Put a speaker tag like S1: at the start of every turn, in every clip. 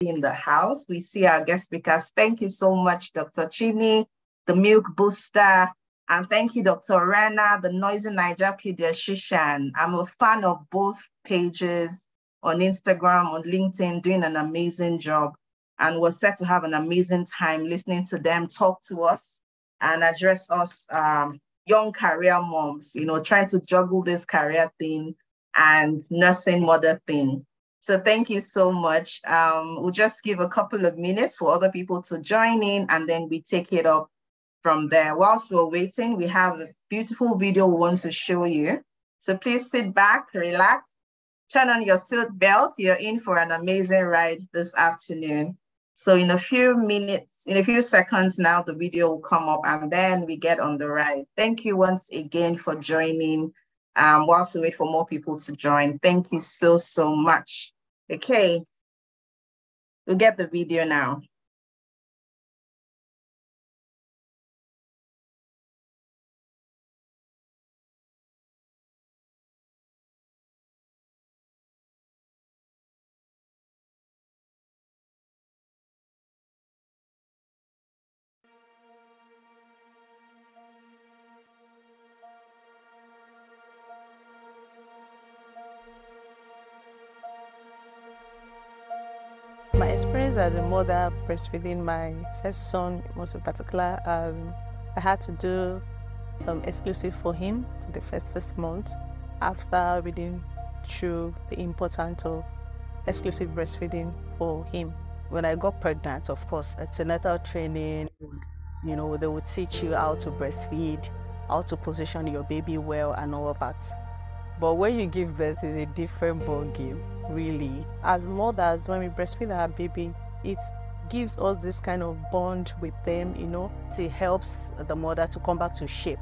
S1: in the house. We see our guest speakers. Thank you so much, Dr. Chini, the milk booster, and thank you, Dr. Rena, the noisy Naija pediatrician. I'm a fan of both pages on Instagram, on LinkedIn, doing an amazing job. And we're set to have an amazing time listening to them talk to us and address us um, young career moms, you know, trying to juggle this career thing and nursing mother thing. So thank you so much. Um, we'll just give a couple of minutes for other people to join in and then we take it up from there. Whilst we're waiting, we have a beautiful video we want to show you. So please sit back, relax, turn on your seat belt. You're in for an amazing ride this afternoon. So in a few minutes, in a few seconds now, the video will come up and then we get on the ride. Thank you once again for joining um, whilst we wait for more people to join. Thank you so, so much. Okay, we'll get the video now.
S2: Mother breastfeeding my first son, most in particular, um, I had to do um, exclusive for him for the first six months after reading through the importance of exclusive breastfeeding for him. When I got pregnant, of course, it's antenatal training, you know, they would teach you how to breastfeed, how to position your baby well and all that. But when you give birth, it's a different ball game really. As mothers, when we breastfeed our baby, it gives us this kind of bond with them, you know. It helps the mother to come back to shape,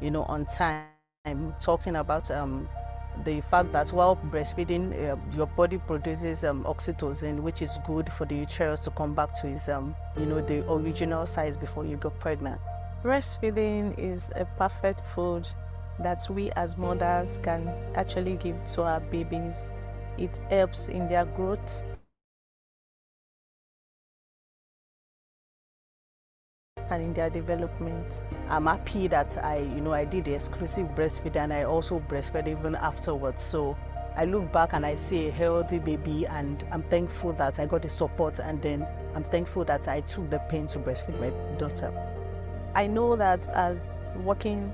S2: you know, on time. I'm talking about um, the fact that while breastfeeding, uh, your body produces um, oxytocin, which is good for the uterus to come back to its, um, you know, the original size before you get pregnant. Breastfeeding is a perfect food that we as mothers can actually give to our babies it helps in their growth. And in their development. I'm happy that I, you know, I did the exclusive breastfeed and I also breastfed even afterwards. So I look back and I see a healthy baby and I'm thankful that I got the support and then I'm thankful that I took the pain to breastfeed my daughter. I know that as working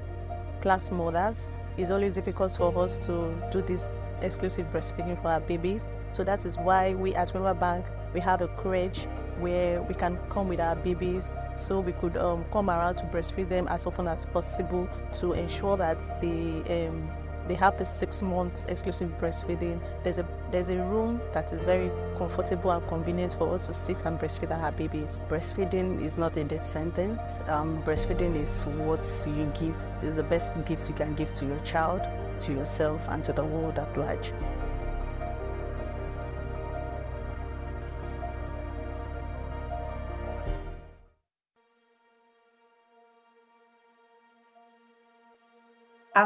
S2: class mothers, it's always difficult for us to do this exclusive breastfeeding for our babies. So that is why we at Wema Bank, we have a crèche where we can come with our babies so we could um, come around to breastfeed them as often as possible to ensure that they um, they have the six months exclusive breastfeeding. There's a there's a room that is very comfortable and convenient for us to sit and breastfeed our babies. Breastfeeding is not a death sentence. Um, breastfeeding is what you give is the best gift you can give to your child to yourself and to the world at large.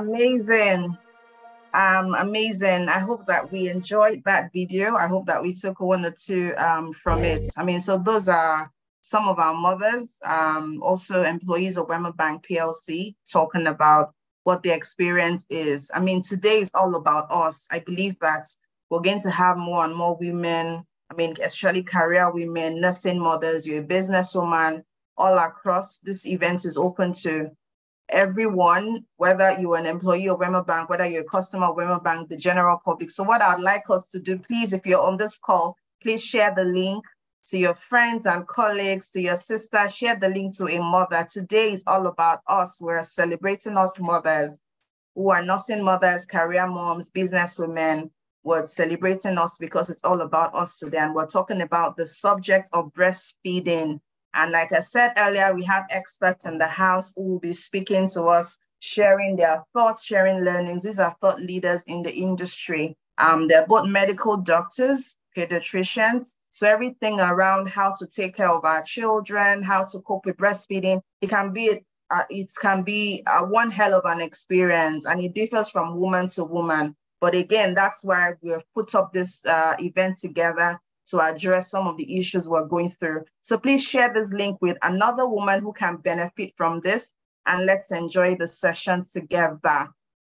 S1: Amazing. Um, amazing. I hope that we enjoyed that video. I hope that we took one or two um, from it. I mean, so those are some of our mothers, um, also employees of Wema Bank PLC, talking about what the experience is. I mean, today is all about us. I believe that we're going to have more and more women, I mean, especially career women, nursing mothers, you're a businesswoman, all across. This event is open to everyone, whether you're an employee of Wema Bank, whether you're a customer of Wema Bank, the general public. So what I'd like us to do, please, if you're on this call, please share the link to your friends and colleagues, to your sister, share the link to a mother. Today is all about us. We're celebrating us mothers who are nursing mothers, career moms, business women. We're celebrating us because it's all about us today. And we're talking about the subject of breastfeeding. And like I said earlier, we have experts in the house who will be speaking to us, sharing their thoughts, sharing learnings. These are thought leaders in the industry. Um, they're both medical doctors, pediatricians, so everything around how to take care of our children, how to cope with breastfeeding, it can be uh, it can be uh, one hell of an experience, and it differs from woman to woman. But again, that's why we've put up this uh, event together to address some of the issues we're going through. So please share this link with another woman who can benefit from this and let's enjoy the session together.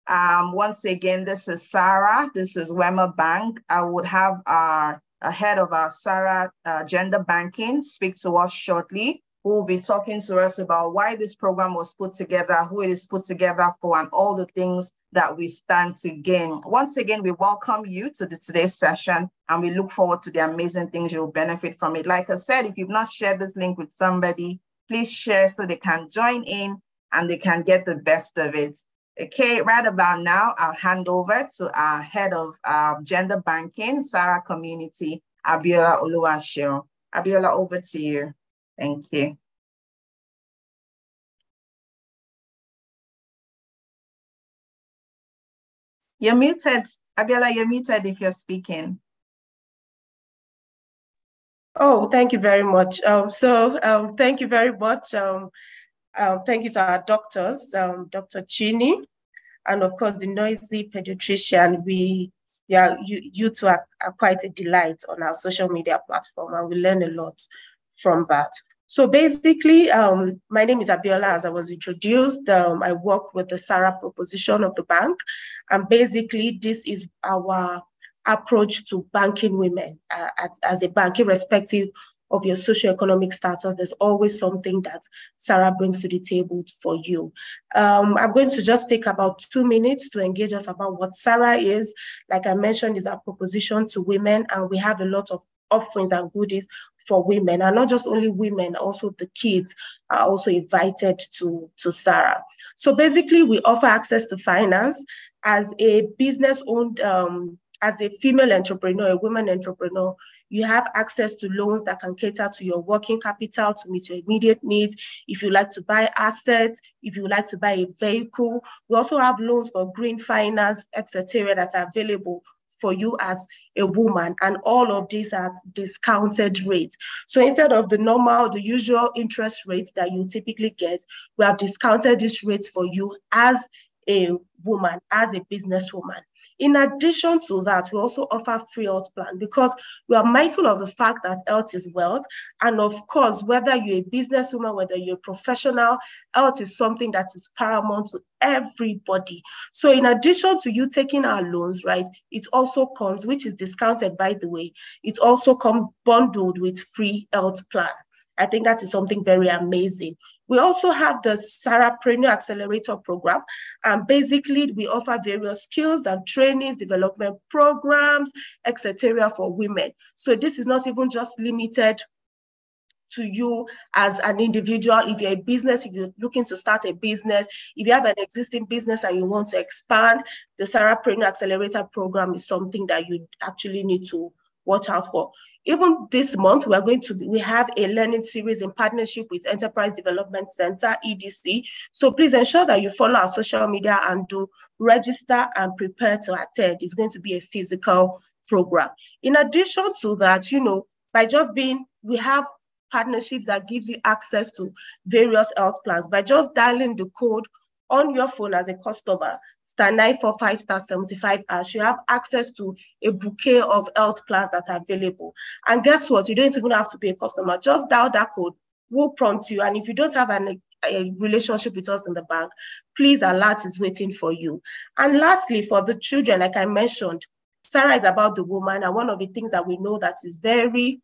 S1: Um, once again, this is SARA. This is Wema Bank. I would have our head of our SARA uh, Gender Banking speak to us shortly who will be talking to us about why this program was put together, who it is put together for, and all the things that we stand to gain. Once again, we welcome you to the, today's session, and we look forward to the amazing things you'll benefit from it. Like I said, if you've not shared this link with somebody, please share so they can join in and they can get the best of it. Okay, right about now, I'll hand over to our head of uh, gender banking, SARA Community, Abiola Oluwaseun. Abiola, over to you. Thank you. You're muted. Abiola, you're muted if you're speaking.
S3: Oh, thank you very much. Um, so um, thank you very much. Um, um, thank you to our doctors, um, Dr. Chini, and of course the noisy pediatrician. We, yeah, you, you two are, are quite a delight on our social media platform, and we learn a lot from that. So basically, um, my name is Abiola, as I was introduced. Um, I work with the SARA proposition of the bank. And basically, this is our approach to banking women uh, as, as a bank, irrespective of your socioeconomic status, there's always something that SARA brings to the table for you. Um, I'm going to just take about two minutes to engage us about what SARA is. Like I mentioned, is our proposition to women, and we have a lot of offerings and goodies for women and not just only women also the kids are also invited to to SARA so basically we offer access to finance as a business owned um, as a female entrepreneur a woman entrepreneur you have access to loans that can cater to your working capital to meet your immediate needs. If you like to buy assets, if you like to buy a vehicle, we also have loans for green finance, etc., that are available for you as a woman and all of these at discounted rates. So instead of the normal, the usual interest rates that you typically get, we have discounted these rates for you as a woman, as a businesswoman. In addition to that, we also offer free health plan because we are mindful of the fact that health is wealth. And of course, whether you're a businesswoman, whether you're a professional, health is something that is paramount to everybody. So in addition to you taking our loans, right, it also comes, which is discounted by the way, it also comes bundled with free health plan. I think that is something very amazing. We also have the Sarahpreneur Accelerator Program. And basically, we offer various skills and trainings, development programs, etc. for women. So this is not even just limited to you as an individual. If you're a business, if you're looking to start a business, if you have an existing business and you want to expand, the SARA Sarahpreneur Accelerator Program is something that you actually need to watch out for. Even this month, we are going to we have a learning series in partnership with Enterprise Development Center, EDC. So please ensure that you follow our social media and do register and prepare to attend. It's going to be a physical program. In addition to that, you know, by just being, we have partnership that gives you access to various health plans by just dialing the code on your phone as a customer, star 945 star 75 as you have access to a bouquet of health plans that are available. And guess what? You don't even have to be a customer. Just dial that code. We'll prompt you. And if you don't have an, a relationship with us in the bank, please alert is waiting for you. And lastly, for the children, like I mentioned, SARA is about the woman. And one of the things that we know that is very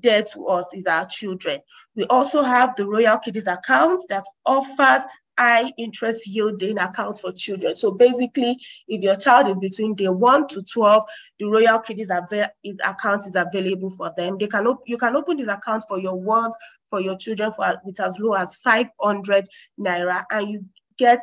S3: dear to us is our children. We also have the Royal Kiddies account that offers high interest yielding accounts for children. So basically, if your child is between day one to 12, the Royal Kiddies account is available for them. They can you can open this account for your wards, for your children for with as low as 500 naira, and you get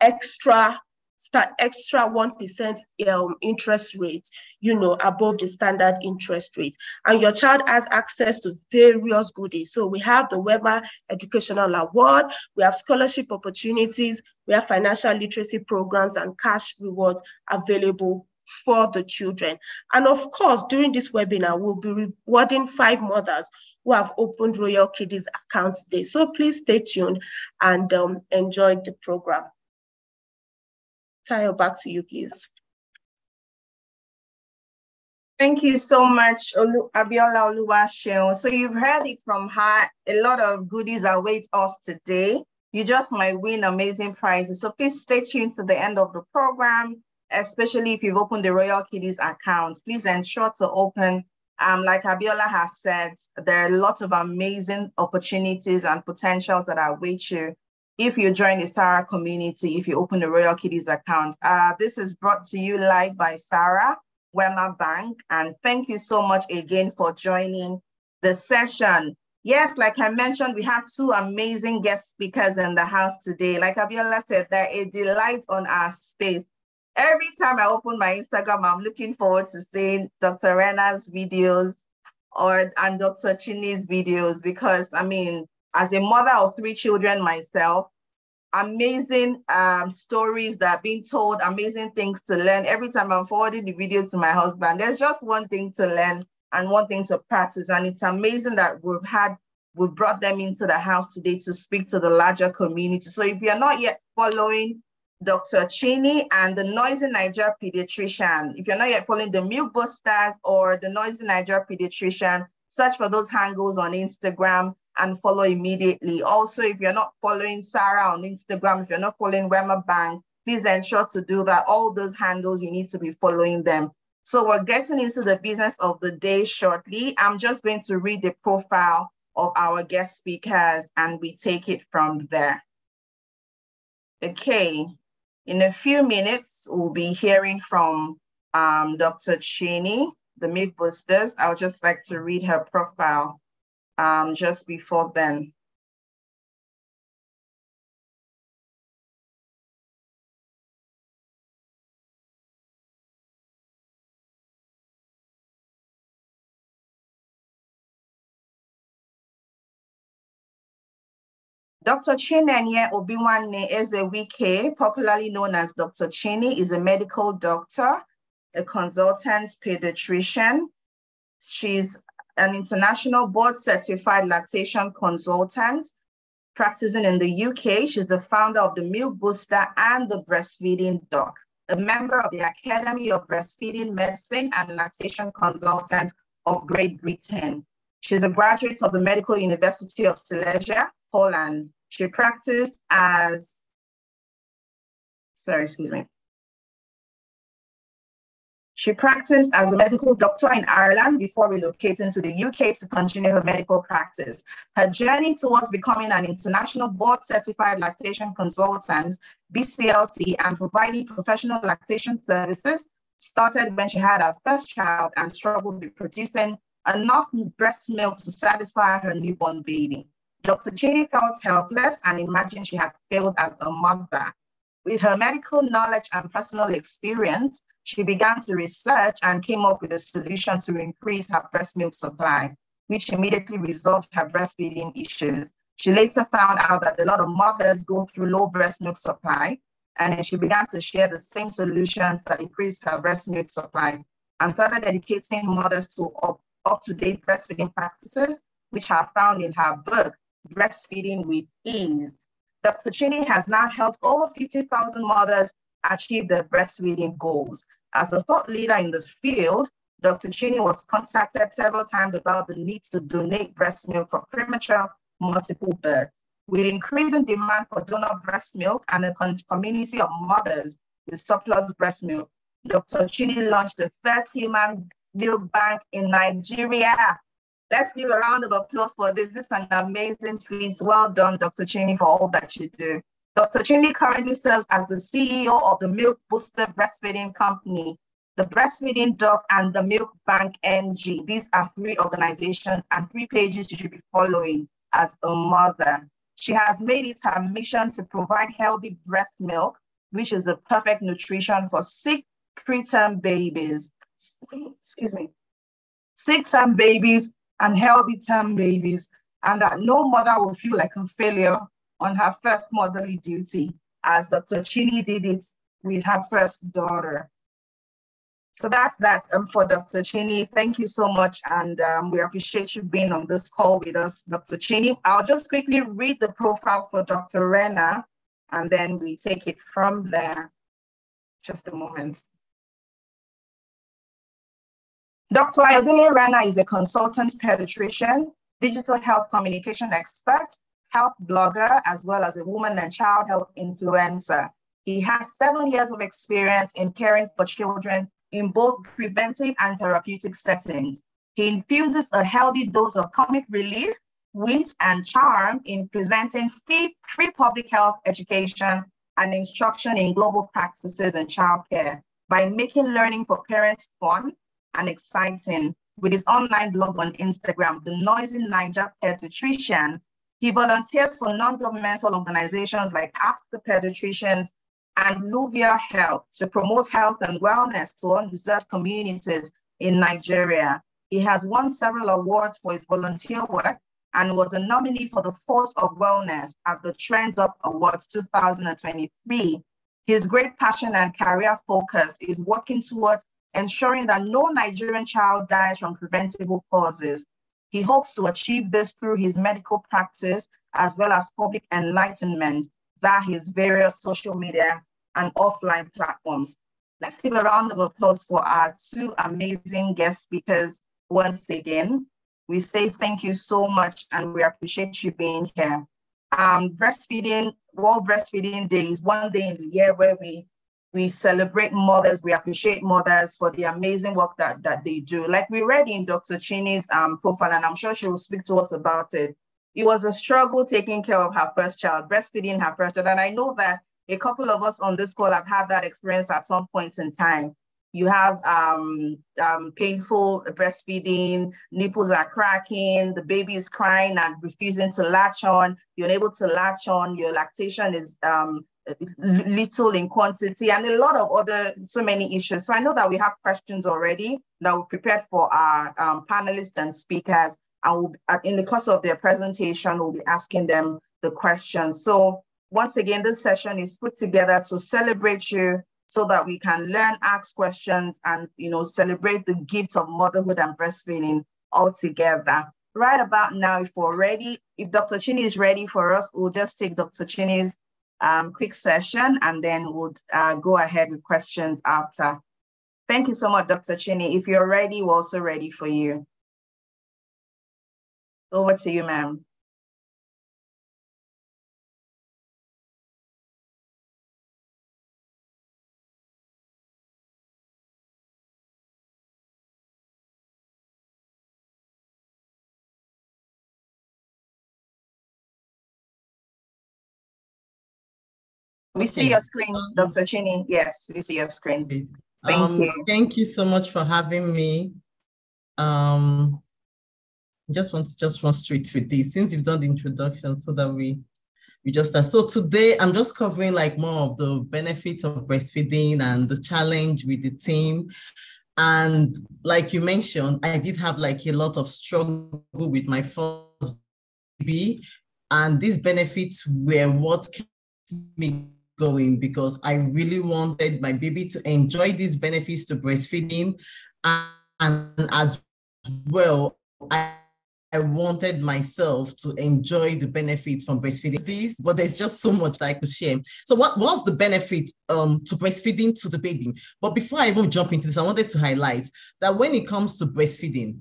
S3: extra start extra 1% um, interest rate, you know, above the standard interest rate. And your child has access to various goodies. So we have the Wema Educational Award, we have scholarship opportunities, we have financial literacy programs and cash rewards available for the children. And of course, during this webinar, we'll be rewarding five mothers who have opened Royal Kiddies accounts today. So please stay tuned and um, enjoy the program. Tayo, back to you, please.
S1: Thank you so much, Olu Abiola Oluwaseun. So you've heard it from her. A lot of goodies await us today. You just might win amazing prizes. So please stay tuned to the end of the program, especially if you've opened the Royal Kiddies account. Please ensure to open um, like Abiola has said, there are a lot of amazing opportunities and potentials that await you if you join the SARA community, if you open the Royal Kiddies account. Uh, this is brought to you live by SARA, Wema Bank. And thank you so much again for joining the session. Yes, like I mentioned, we have two amazing guest speakers in the house today. Like Abiola said, they're a delight on our space every time I open my Instagram, I'm looking forward to seeing Dr. Rena's videos or and Dr. Chini's videos because I mean, as a mother of three children myself, amazing um, stories that are being told, amazing things to learn. Every time I'm forwarding the video to my husband, there's just one thing to learn and one thing to practice. And it's amazing that we've had we've brought them into the house today to speak to the larger community. So if you're not yet following Dr. Chini and the Noisy Naija Pediatrician. If you're not yet following the Milk Boosters or the Noisy Naija Pediatrician, search for those handles on Instagram and follow immediately. Also, if you're not following SARA on Instagram, if you're not following Wema Bank, please ensure to do that. All those handles, you need to be following them. So we're getting into the business of the day shortly. I'm just going to read the profile of our guest speakers and we take it from there. Okay, in a few minutes, we'll be hearing from um, Dr. Chini, the Milk Boosters. I would just like to read her profile um, just before then. Dr. Chinenye Obiwanne Ezewike, popularly known as Dr. Chini, is a medical doctor, a consultant pediatrician. She's an international board certified lactation consultant practicing in the UK. She's the founder of the Milk Booster and the Breastfeeding Doc, a member of the Academy of Breastfeeding Medicine and Lactation Consultant of Great Britain. She's a graduate of the Medical University of Silesia, Poland. She practiced as, sorry, excuse me. She practiced as a medical doctor in Ireland before relocating to the UK to continue her medical practice. Her journey towards becoming an international board certified lactation consultant, BCLC, and providing professional lactation services started when she had her first child and struggled with producing enough breast milk to satisfy her newborn baby. Dr. Chini felt helpless and imagined she had failed as a mother. With her medical knowledge and personal experience, she began to research and came up with a solution to increase her breast milk supply, which immediately resolved her breastfeeding issues. She later found out that a lot of mothers go through low breast milk supply, and she began to share the same solutions that increased her breast milk supply and started educating mothers to up-to-date breastfeeding practices, which are found in her book, breastfeeding with ease. Dr. Chini has now helped over 50,000 mothers achieve their breastfeeding goals. As a thought leader in the field, Dr. Chini was contacted several times about the need to donate breast milk for premature multiple births. With increasing demand for donor breast milk and a community of mothers with surplus breast milk, Dr. Chini launched the first human milk bank in Nigeria Let's give a round of applause for this. This is an amazing feat. Well done, Dr. Chini, for all that you do. Dr. Chini currently serves as the CEO of the Milk Booster Breastfeeding Company, the Breastfeeding Doc, and the Milk Bank NG. These are three organizations and three pages you should be following as a mother. She has made it her mission to provide healthy breast milk, which is the perfect nutrition for sick preterm babies. Excuse me. Sick term babies and healthy term babies, and that no mother will feel like a failure on her first motherly duty, as Dr. Chini did it with her first daughter. So that's that um, for Dr. Chini. Thank you so much. And um, we appreciate you being on this call with us, Dr. Chini. I'll just quickly read the profile for Dr. Rena, and then we take it from there. Just a moment. Dr. Ayodele Rana is a consultant pediatrician, digital health communication expert, health blogger, as well as a woman and child health influencer. He has seven years of experience in caring for children in both preventive and therapeutic settings. He infuses a healthy dose of comic relief, wit, and charm in presenting free, free public health education and instruction in global practices in childcare by making learning for parents fun and exciting. With his online blog on Instagram, The Noisy Naija Pediatrician, he volunteers for non-governmental organizations like Ask the Pediatricians and Luvia Health to promote health and wellness to undeserved communities in Nigeria. He has won several awards for his volunteer work and was a nominee for the Force of Wellness at the Trends Up Awards 2023. His great passion and career focus is working towards ensuring that no Nigerian child dies from preventable causes. He hopes to achieve this through his medical practice as well as public enlightenment via his various social media and offline platforms. Let's give a round of applause for our two amazing guest speakers once again. We say thank you so much and we appreciate you being here. Um, breastfeeding, World Breastfeeding Day is one day in the year where we we celebrate mothers, we appreciate mothers for the amazing work that, that they do. Like we read in Dr. Chini's um, profile, and I'm sure she will speak to us about it. It was a struggle taking care of her first child, breastfeeding her first child. And I know that a couple of us on this call have had that experience at some point in time you have um, um, painful breastfeeding, nipples are cracking, the baby is crying and refusing to latch on, you're unable to latch on, your lactation is um, little in quantity, and a lot of other, so many issues. So I know that we have questions already that we prepared for our um, panelists and speakers. And we'll, in the course of their presentation, we'll be asking them the questions. So once again, this session is put together to celebrate you so that we can learn, ask questions, and you know, celebrate the gifts of motherhood and breastfeeding all together. Right about now, if we're ready, if Dr. Chini is ready for us, we'll just take Dr. Chini's um, quick session and then we'll uh, go ahead with questions after. Thank you so much, Dr. Chini. If you're ready, we're also ready for you. Over to you, ma'am. We see your screen, Dr. Chini. Yes, we see your screen. Thank um, you.
S4: Thank you so much for having me. Um, just want to just run straight with this since you've done the introduction so that we we just start. So today I'm just covering like more of the benefits of breastfeeding and the challenge with the team. And like you mentioned, I did have like a lot of struggle with my first baby. And these benefits were what kept me going because I really wanted my baby to enjoy these benefits to breastfeeding. And, and as well, I, I wanted myself to enjoy the benefits from breastfeeding this, but there's just so much that I could share. So what was the benefit um, to breastfeeding to the baby? But before I even jump into this, I wanted to highlight that when it comes to breastfeeding,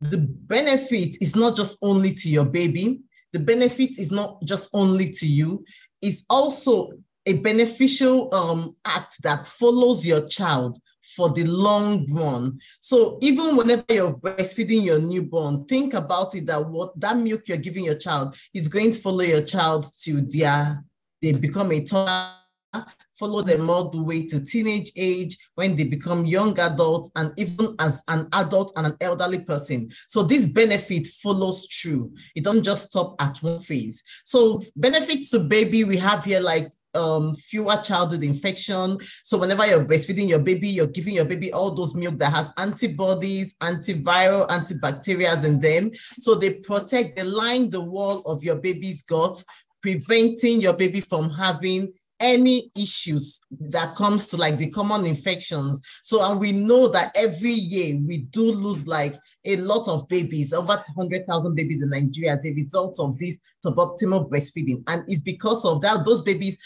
S4: the benefit is not just only to your baby, the benefit is not just only to you, it's also a beneficial um, act that follows your child for the long run. So even whenever you're breastfeeding your newborn, think about it that what that milk you're giving your child is going to follow your child till their they become a toddler, follow them all the way to teenage age when they become young adults and even as an adult and an elderly person. So this benefit follows through. It doesn't just stop at one phase. So benefits to baby we have here like um, fewer childhood infection. So whenever you're breastfeeding your baby, you're giving your baby all those milk that has antibodies, antiviral, antibacterials in them. So they protect, they line the wall of your baby's gut, preventing your baby from having any issues that comes to like the common infections. So, and we know that every year we do lose like a lot of babies, over 100,000 babies in Nigeria as a result of this suboptimal breastfeeding. And it's because of that, those babies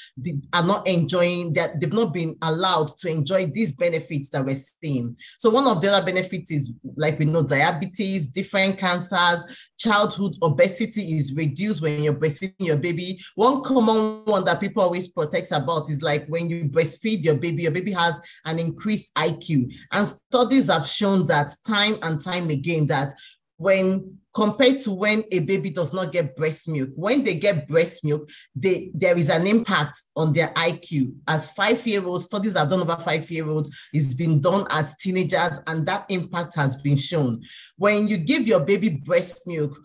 S4: are not enjoying that, they've not been allowed to enjoy these benefits that we're seeing. So one of the other benefits is like we know diabetes, different cancers, childhood obesity is reduced when you're breastfeeding your baby. One common one that people always protect about is like when you breastfeed your baby, your baby has an increased IQ. And studies have shown that time and time again that when compared to when a baby does not get breast milk. When they get breast milk, they, there is an impact on their IQ. As five-year-olds, studies have done over five-year-olds, it's been done as teenagers, and that impact has been shown. When you give your baby breast milk,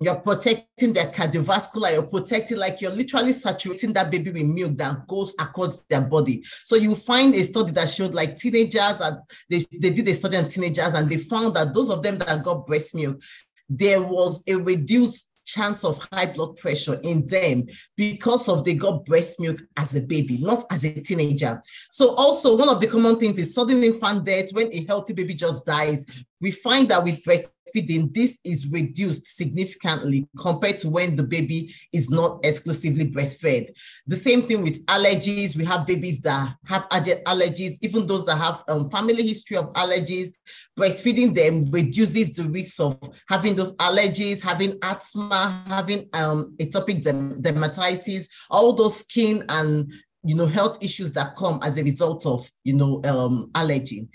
S4: you're protecting their cardiovascular, you're protecting, like you're literally saturating that baby with milk that goes across their body. So you find a study that showed like teenagers, and they, they did a study on teenagers and they found that those of them that got breast milk, there was a reduced chance of high blood pressure in them because of they got breast milk as a baby, not as a teenager. So also one of the common things is sudden infant death when a healthy baby just dies. We find that with breast feeding, this is reduced significantly compared to when the baby is not exclusively breastfed. The same thing with allergies. We have babies that have allergies, even those that have um, family history of allergies. Breastfeeding them reduces the risk of having those allergies, having asthma, having um, atopic dermatitis, all those skin and you know health issues that come as a result of you know um, allergy.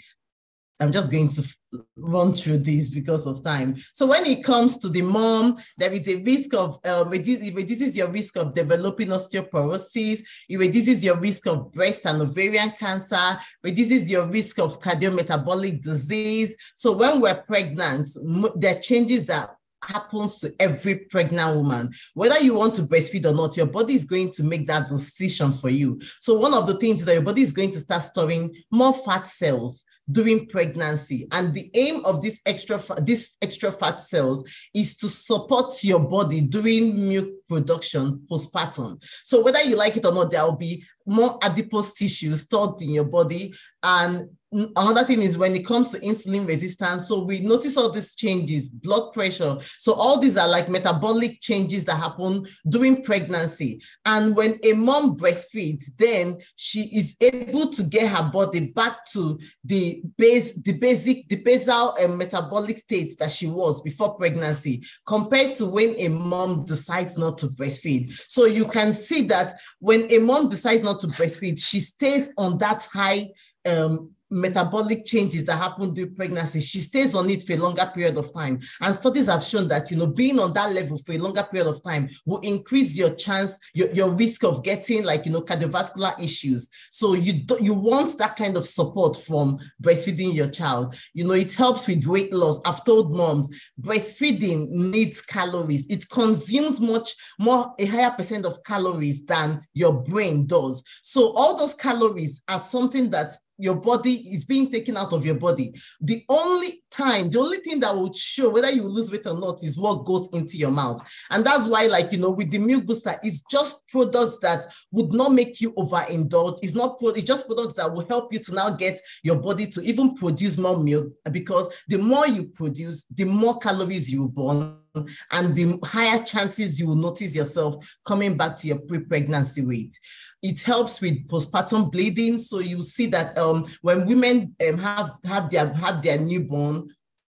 S4: I'm just going to run through this because of time. So when it comes to the mom, there is a risk of, um, it reduces your risk of developing osteoporosis, it reduces your risk of breast and ovarian cancer, reduces your risk of cardiometabolic disease. So when we're pregnant, there are changes that happens to every pregnant woman. Whether you want to breastfeed or not, your body is going to make that decision for you. So one of the things is that your body is going to start storing more fat cells during pregnancy. And the aim of this extra this extra fat cells is to support your body during milk production postpartum. So whether you like it or not, there will be more adipose tissue stored in your body. And another thing is when it comes to insulin resistance, so we notice all these changes, blood pressure. So all these are like metabolic changes that happen during pregnancy. And when a mom breastfeeds, then she is able to get her body back to the base, the basic, the basal and metabolic state that she was before pregnancy, compared to when a mom decides not to breastfeed. So you can see that when a mom decides not to breastfeed, she stays on that high um, metabolic changes that happen during pregnancy, she stays on it for a longer period of time. And studies have shown that, you know, being on that level for a longer period of time will increase your chance, your, your risk of getting like, you know, cardiovascular issues. So you do, you want that kind of support from breastfeeding your child. You know, it helps with weight loss. I've told moms, breastfeeding needs calories. It consumes much more, a higher percent of calories than your brain does. So all those calories are something that your body is being taken out of your body. The only time, the only thing that will show whether you lose weight or not is what goes into your mouth. And that's why, like, you know, with the milk booster, it's just products that would not make you overindulge. It's not, it's just products that will help you to now get your body to even produce more milk because the more you produce, the more calories you burn and the higher chances you will notice yourself coming back to your pre-pregnancy weight. It helps with postpartum bleeding. So you see that um, when women um, have, their, have their newborn,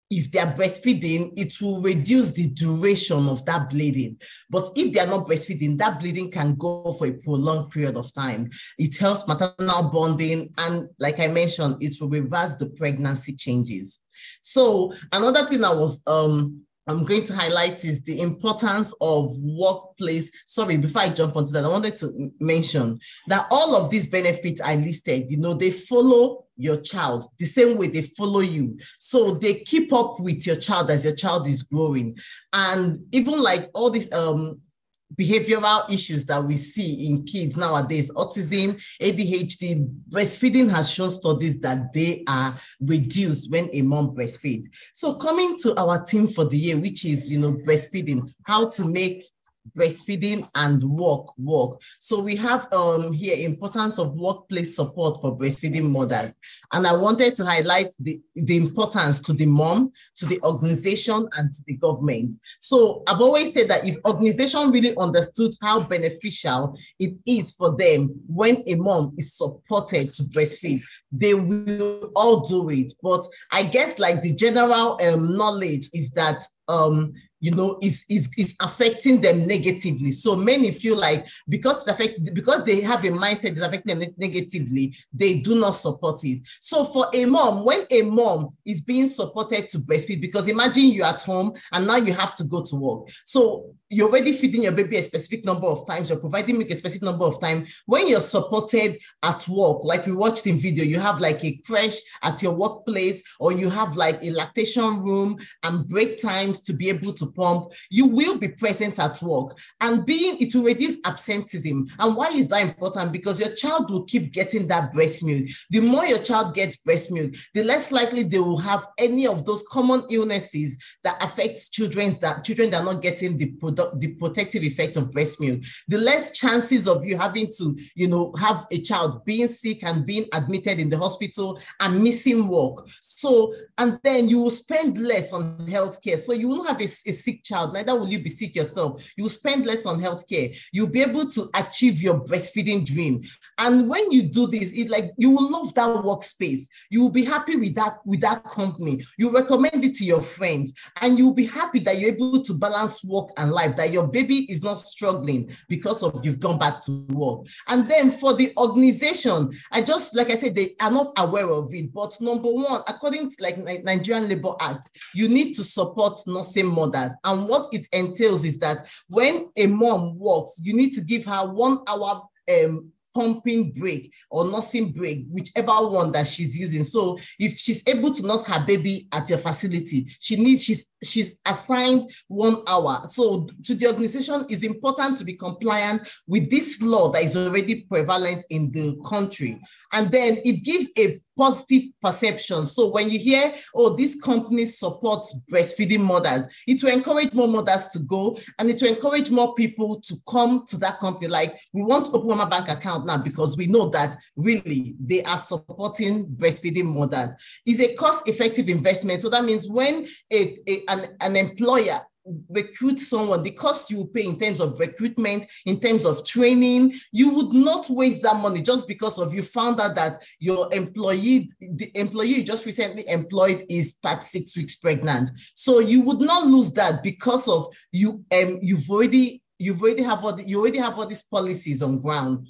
S4: if they're breastfeeding, it will reduce the duration of that bleeding. But if they're not breastfeeding, that bleeding can go for a prolonged period of time. It helps maternal bonding. And like I mentioned, it will reverse the pregnancy changes. So another thing I was um, I'm going to highlight is the importance of workplace. Sorry, before I jump onto that, I wanted to mention that all of these benefits I listed, you know, they follow your child the same way they follow you. So they keep up with your child as your child is growing. And even like all these um behavioral issues that we see in kids nowadays, autism, ADHD, breastfeeding has shown studies that they are reduced when a mom breastfeeds. So coming to our theme for the year, which is, you know, breastfeeding, how to make breastfeeding and work work. So we have um here importance of workplace support for breastfeeding mothers. And i wanted to highlight the, the importance to the mom to the organization and to the government. So i've always said that if organization really understood how beneficial it is for them when a mom is supported to breastfeed they will all do it. But i guess like the general um, knowledge is that um you know, is, is, is affecting them negatively. So many feel like because the affect, because they have a mindset is affecting them negatively, they do not support it. So for a mom, when a mom is being supported to breastfeed, because imagine you're at home and now you have to go to work. So you're already feeding your baby a specific number of times, you're providing milk a specific number of times. When you're supported at work, like we watched in video, you have like a crèche at your workplace, or you have like a lactation room and break times to be able to pump, you will be present at work. And being, it will reduce absenteeism. And why is that important? Because your child will keep getting that breast milk. The more your child gets breast milk, the less likely they will have any of those common illnesses that affect children that children that are not getting the product, the protective effect of breast milk. The less chances of you having to, you know, have a child being sick and being admitted in the hospital and missing work. So, and then you will spend less on healthcare. So you won't have a, a sick child, neither will you be sick yourself. You will spend less on healthcare. You'll be able to achieve your breastfeeding dream. And when you do this, it's like you will love that workspace. You will be happy with that, with that company. You recommend it to your friends, and you'll be happy that you're able to balance work and life, that your baby is not struggling because of you've gone back to work. And then for the organization, I just like I said, they are not aware of it. But number one, according to like Nigerian Labor Act, you need to support nursing mothers. And what it entails is that when a mom works, you need to give her one hour um, pumping break or nursing break, whichever one that she's using. So if she's able to nurse her baby at your facility, she needs she's she's assigned one hour. So to the organization, it's important to be compliant with this law that is already prevalent in the country. And then it gives a positive perception. So when you hear, oh, this company supports breastfeeding mothers, it will encourage more mothers to go and it will encourage more people to come to that company. Like we want to open a bank account now because we know that really they are supporting breastfeeding mothers. It's a cost-effective investment. So that means when a, a an, an employer recruit someone, the cost you pay in terms of recruitment, in terms of training, you would not waste that money just because of you found out that your employee, the employee you just recently employed is 36 weeks pregnant. So you would not lose that because of you um you've already you've already have all the, you already have all these policies on ground.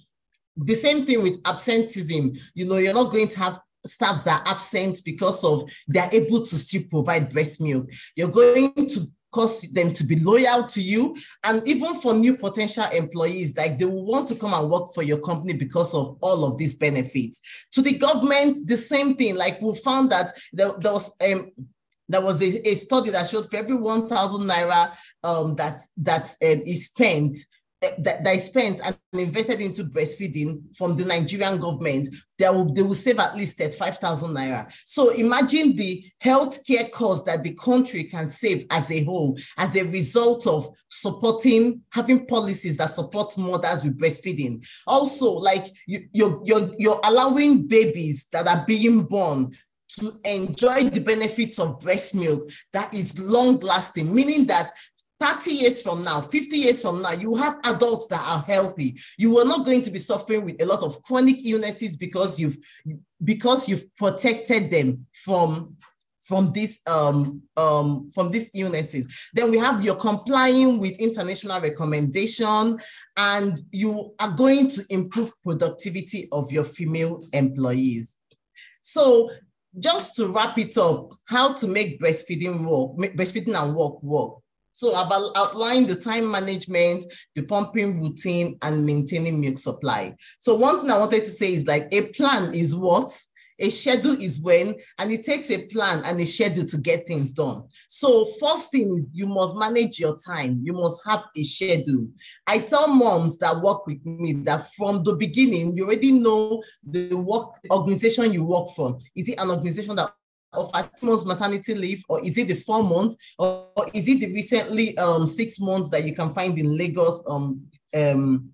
S4: The same thing with absenteeism. You know, you're not going to have staffs that are absent because of they're able to still provide breast milk. You're going to cause them to be loyal to you. And even for new potential employees, like they will want to come and work for your company because of all of these benefits. To the government, the same thing. Like we found that there, there was um, there was a, a, study that showed for every 1,000 naira um, that that um, is spent, that, is spent and invested into breastfeeding from the Nigerian government, they will, they will save at least 35,000 naira. So imagine the healthcare costs that the country can save as a whole as a result of supporting, having policies that support mothers with breastfeeding. Also, like you, you're, you're, you're allowing babies that are being born to enjoy the benefits of breast milk that is long lasting, meaning that 30 years from now, 50 years from now, you have adults that are healthy. You are not going to be suffering with a lot of chronic illnesses because you've because you've protected them from from this um, um, from these illnesses. Then we have you're complying with international recommendation and you are going to improve productivity of your female employees. So just to wrap it up, how to make breastfeeding work, breastfeeding and work work. So I've outlined the time management, the pumping routine, and maintaining milk supply. So one thing I wanted to say is like a plan is what? A schedule is when, and it takes a plan and a schedule to get things done. So first thing is you must manage your time. You must have a schedule. I tell moms that work with me that from the beginning, you already know the work organization you work from. Is it an organization that of her months maternity leave, or is it the four months, or, or is it the recently um, six months that you can find in Lagos um, um,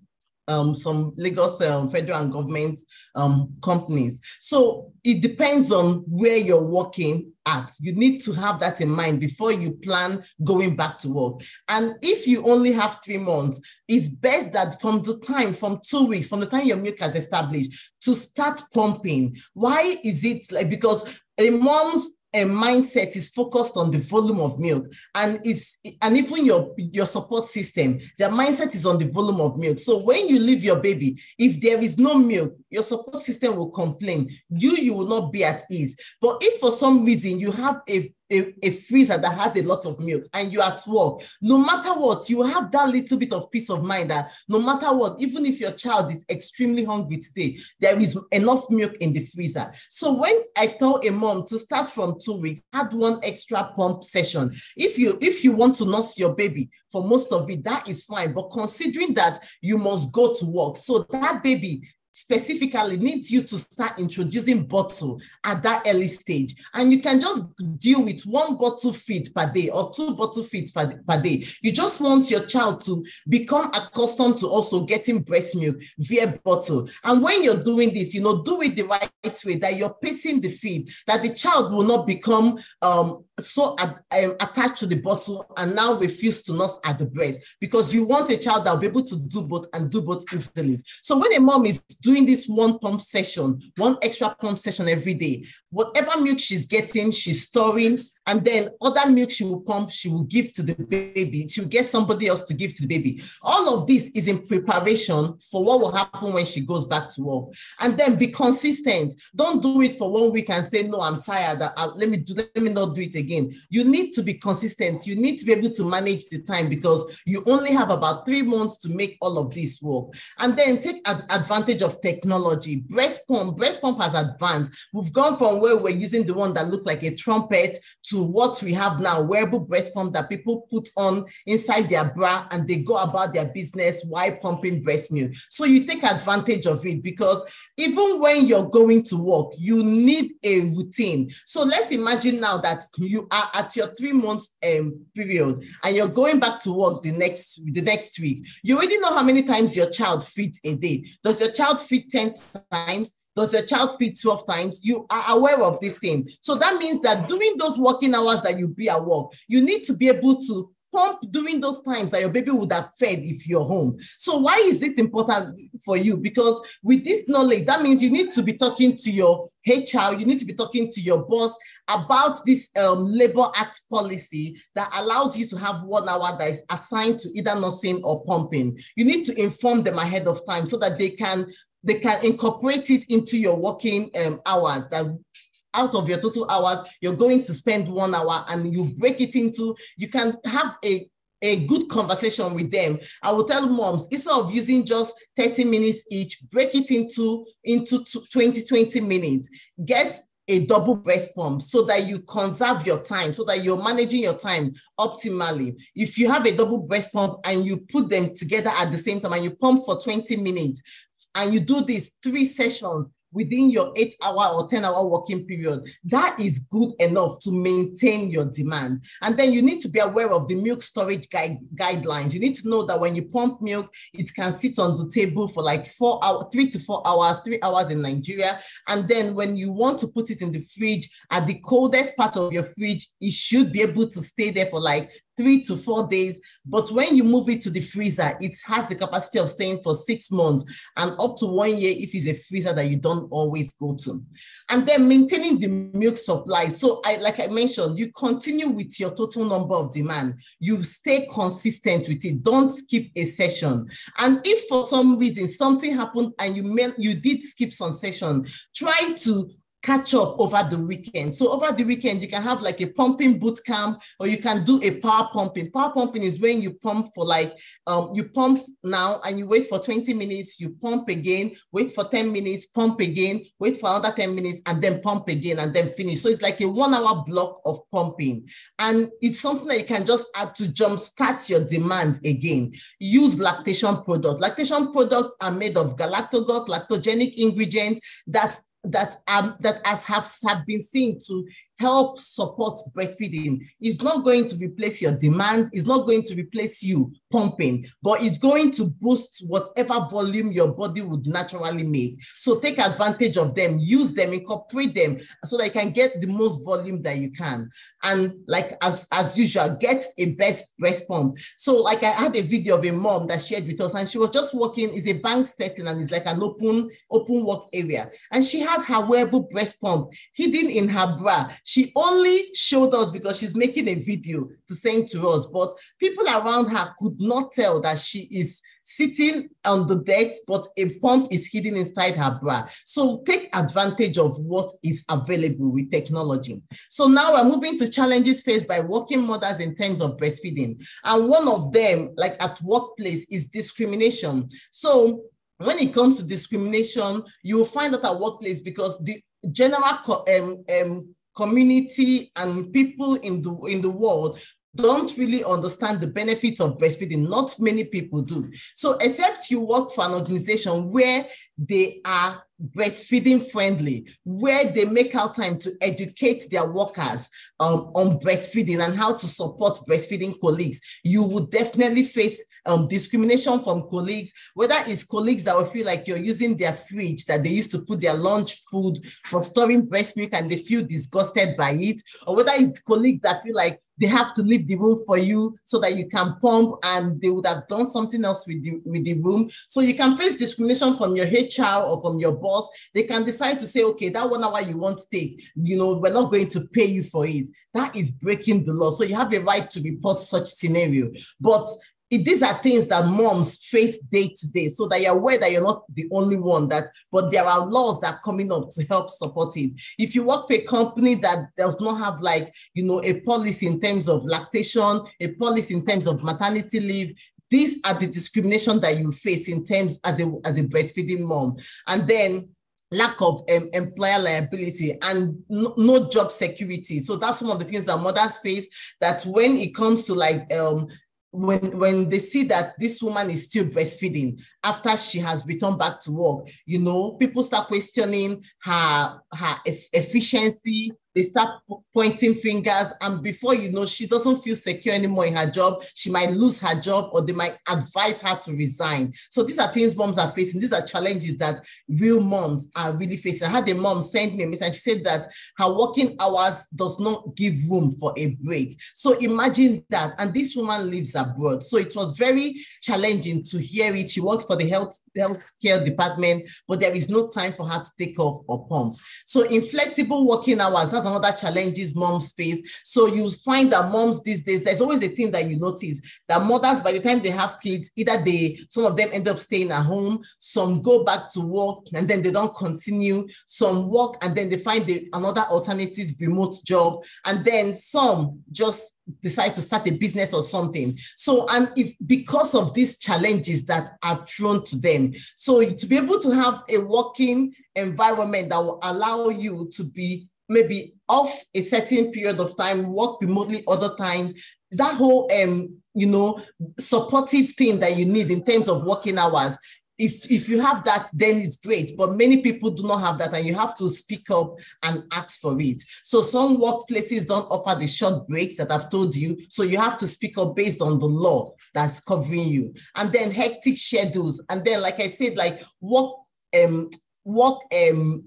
S4: um, some Lagos um, federal and government um, companies. So it depends on where you're working at. You need to have that in mind before you plan going back to work. And if you only have three months, it's best that from the time, from two weeks, from the time your milk has established, to start pumping. Why is it like because a mom's a mindset is focused on the volume of milk and it's and even your your support system their mindset is on the volume of milk. So when you leave your baby if there is no milk your support system will complain. You you will not be at ease. But if for some reason you have a a, a, freezer that has a lot of milk and you're at work, no matter what, you have that little bit of peace of mind that no matter what, even if your child is extremely hungry today, there is enough milk in the freezer. So when I tell a mom to start from two weeks, add one extra pump session. If you if you want to nurse your baby for most of it, that is fine. But considering that you must go to work, so that baby specifically needs you to start introducing bottle at that early stage. And you can just deal with one bottle feed per day or two bottle feeds per, day. You just want your child to become accustomed to also getting breast milk via bottle. And when you're doing this, you know, do it the right way that you're pacing the feed, that the child will not become um, so ad, um, attached to the bottle and now refuse to nurse at the breast because you want a child that will be able to do both and do both easily. So when a mom is doing this one pump session, one extra pump session every day, whatever milk she's getting, she's storing, and then other milk she will pump, she will give to the baby. She will get somebody else to give to the baby. All of this is in preparation for what will happen when she goes back to work. And then be consistent. Don't do it for one week and say, no, I'm tired. Uh, let me do, let me not do it again. You need to be consistent. You need to be able to manage the time because you only have about three months to make all of this work. And then take ad- advantage of technology. Breast pump, breast pump has advanced. We've gone from where we're using the one that looked like a trumpet to what we have now, wearable breast pump that people put on inside their bra and they go about their business while pumping breast milk. So you take advantage of it because even when you're going to work, you need a routine. So let's imagine now that you are at your three months um, period and you're going back to work the next the next week. You already know how many times your child feeds a day. Does your child feed 10 times? Does your child feed 12 times? You are aware of this thing. So that means that during those working hours that you be at work, you need to be able to pump during those times that your baby would have fed if you're home. So why is it important for you? Because with this knowledge, that means you need to be talking to your HR, you need to be talking to your boss about this um, Labor Act policy that allows you to have one hour that is assigned to either nursing or pumping. You need to inform them ahead of time so that they can they can incorporate it into your working um, hours that out of your total hours, you're going to spend one hour and you break it into, you can have a a good conversation with them. I will tell moms, instead of using just 30 minutes each, break it into, into 20, 20 minutes. Get a double breast pump so that you conserve your time, so that you're managing your time optimally. If you have a double breast pump and you put them together at the same time and you pump for 20 minutes, and you do these three sessions within your eight hour or 10 hour working period, that is good enough to maintain your demand. And then you need to be aware of the milk storage guide, guidelines. You need to know that when you pump milk, it can sit on the table for like four hours, three to four hours, three hours in Nigeria. And then when you want to put it in the fridge at the coldest part of your fridge, it should be able to stay there for like three to four days. But when you move it to the freezer, it has the capacity of staying for six months and up to one year if it's a freezer that you don't always go to. And then maintaining the milk supply. So I, like I mentioned, you continue with your total number of demand. You stay consistent with it. Don't skip a session. And if for some reason something happened and you meant you did skip some session, try to catch up over the weekend. So over the weekend, you can have like a pumping boot camp or you can do a power pumping. Power pumping is when you pump for like, um, you pump now and you wait for 20 minutes, you pump again, wait for 10 minutes, pump again, wait for another 10 minutes and then pump again and then finish. So it's like a one hour block of pumping. And it's something that you can just add to jumpstart your demand again. Use lactation products. Lactation products are made of galactose, lactogenic ingredients that that um that as have, have been seen to help support breastfeeding. It's not going to replace your demand, it's not going to replace you pumping, but it's going to boost whatever volume your body would naturally make. So take advantage of them, use them, incorporate them so that you can get the most volume that you can. And like as, as usual, get a best breast pump. So like I had a video of a mom that shared with us and she was just working, is a bank setting and it's like an open, open work area. And she had her wearable breast pump hidden in her bra. She only showed us because she's making a video to send to us, but people around her could not tell that she is sitting on the decks, but a pump is hidden inside her bra. So take advantage of what is available with technology. So now we're moving to challenges faced by working mothers in terms of breastfeeding. And one of them, like at workplace, is discrimination. So when it comes to discrimination, you will find that at workplace because the general um, um, community and people in the in the world don't really understand the benefits of breastfeeding. Not many people do. So, except you work for an organization where they are breastfeeding friendly, where they make out time to educate their workers um, on breastfeeding and how to support breastfeeding colleagues, you would definitely face um, discrimination from colleagues, whether it's colleagues that will feel like you're using their fridge that they used to put their lunch food for storing breast milk and they feel disgusted by it, or whether it's colleagues that feel like they have to leave the room for you so that you can pump and they would have done something else with the, with the room. So you can face discrimination from your HR or from your boss. They can decide to say, okay, that one hour you want to take, you know, we're not going to pay you for it. That is breaking the law. So you have a right to report such scenario. But these are things that moms face day to day so that you're aware that you're not the only one that but there are laws that are coming up to help support it if you work for a company that does not have like you know a policy in terms of lactation a policy in terms of maternity leave these are the discrimination that you face in terms as a as a breastfeeding mom and then lack of um, employer liability and no, no, job security. So that's some of the things that mothers face. That when it comes to like um, when when they see that this woman is still breastfeeding after she has returned back to work you know people start questioning her her e- efficiency they start pointing fingers and before you know she doesn't feel secure anymore in her job. She might lose her job or they might advise her to resign. So these are things moms are facing. These are challenges that real moms are really facing. I had a mom send me a message and she said that her working hours does not give room for a break. So imagine that. And this woman lives abroad. So it was very challenging to hear it. She works for the health healthcare department but there is no time for her to take off or pump. So inflexible working hours that's another challenges moms face. So you find that moms these days, there's always a thing that you notice that mothers, by the time they have kids, either they, some of them end up staying at home, some go back to work and then they don't continue, some work and then they find the, another alternative remote job, and then some just decide to start a business or something. So, and it's because of these challenges that are thrown to them. So, to be able to have a working environment that will allow you to be maybe off a certain period of time, work remotely other times, that whole um, you know, supportive thing that you need in terms of working hours. If, if you have that, then it's great. But many people do not have that, and you have to speak up and ask for it. So some workplaces don't offer the short breaks that I've told you. So you have to speak up based on the law that's covering you. And then hectic schedules. And then, like I said, like work um work um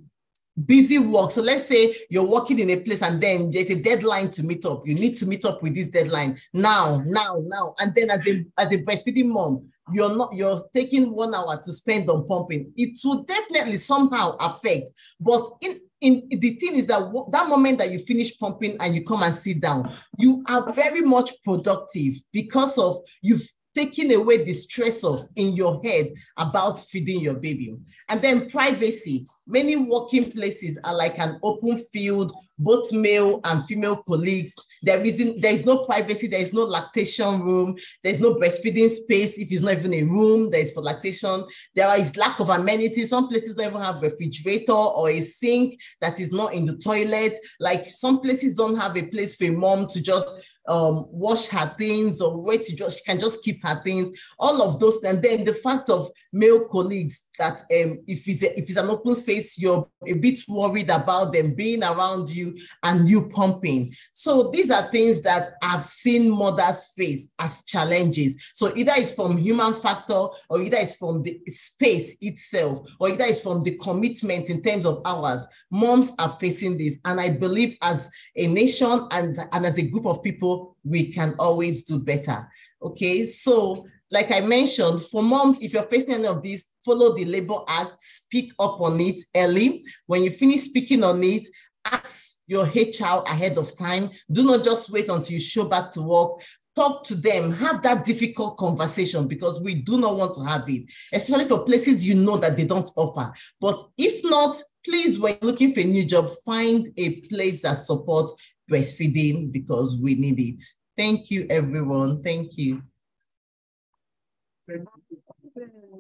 S4: busy work. So let's say you're working in a place and then there's a deadline to meet up. You need to meet up with this deadline now, now, now. And then as a as a breastfeeding mom, you're not you're taking one hour to spend on pumping. It will definitely somehow affect. But in in the thing is that that moment that you finish pumping and you come and sit down, you are very much productive because of you've taking away the stress of in your head about feeding your baby. And then privacy. Many working places are like an open field, both male and female colleagues. There isn't, there is no privacy, there is no lactation room, there's no breastfeeding space if it's not even a room, there is for lactation. There is lack of amenities. Some places don't even have a refrigerator or a sink that is not in the toilet. Like some places don't have a place for a mom to just um, wash her things or wait to just, she can just keep her things, all of those. And then the fact of male colleagues that um, if it's a, if it's an open space, you're a bit worried about them being around you and you pumping. So these are things that I've seen mothers face as challenges. So either it's from human factor, or either it's from the space itself, or either it's from the commitment in terms of hours. Moms are facing this, and I believe as a nation and, and as a group of people, we can always do better. Okay, so like I mentioned, for moms, if you're facing any of these, follow the Labor Act, speak up on it early. When you finish speaking on it, ask your HR ahead of time. Do not just wait until you show back to work. Talk to them, have that difficult conversation because we do not want to have it, especially for places you know that they don't offer. But if not, please, when you're looking for a new job, find a place that supports breastfeeding because we need it. Thank you, everyone. Thank you.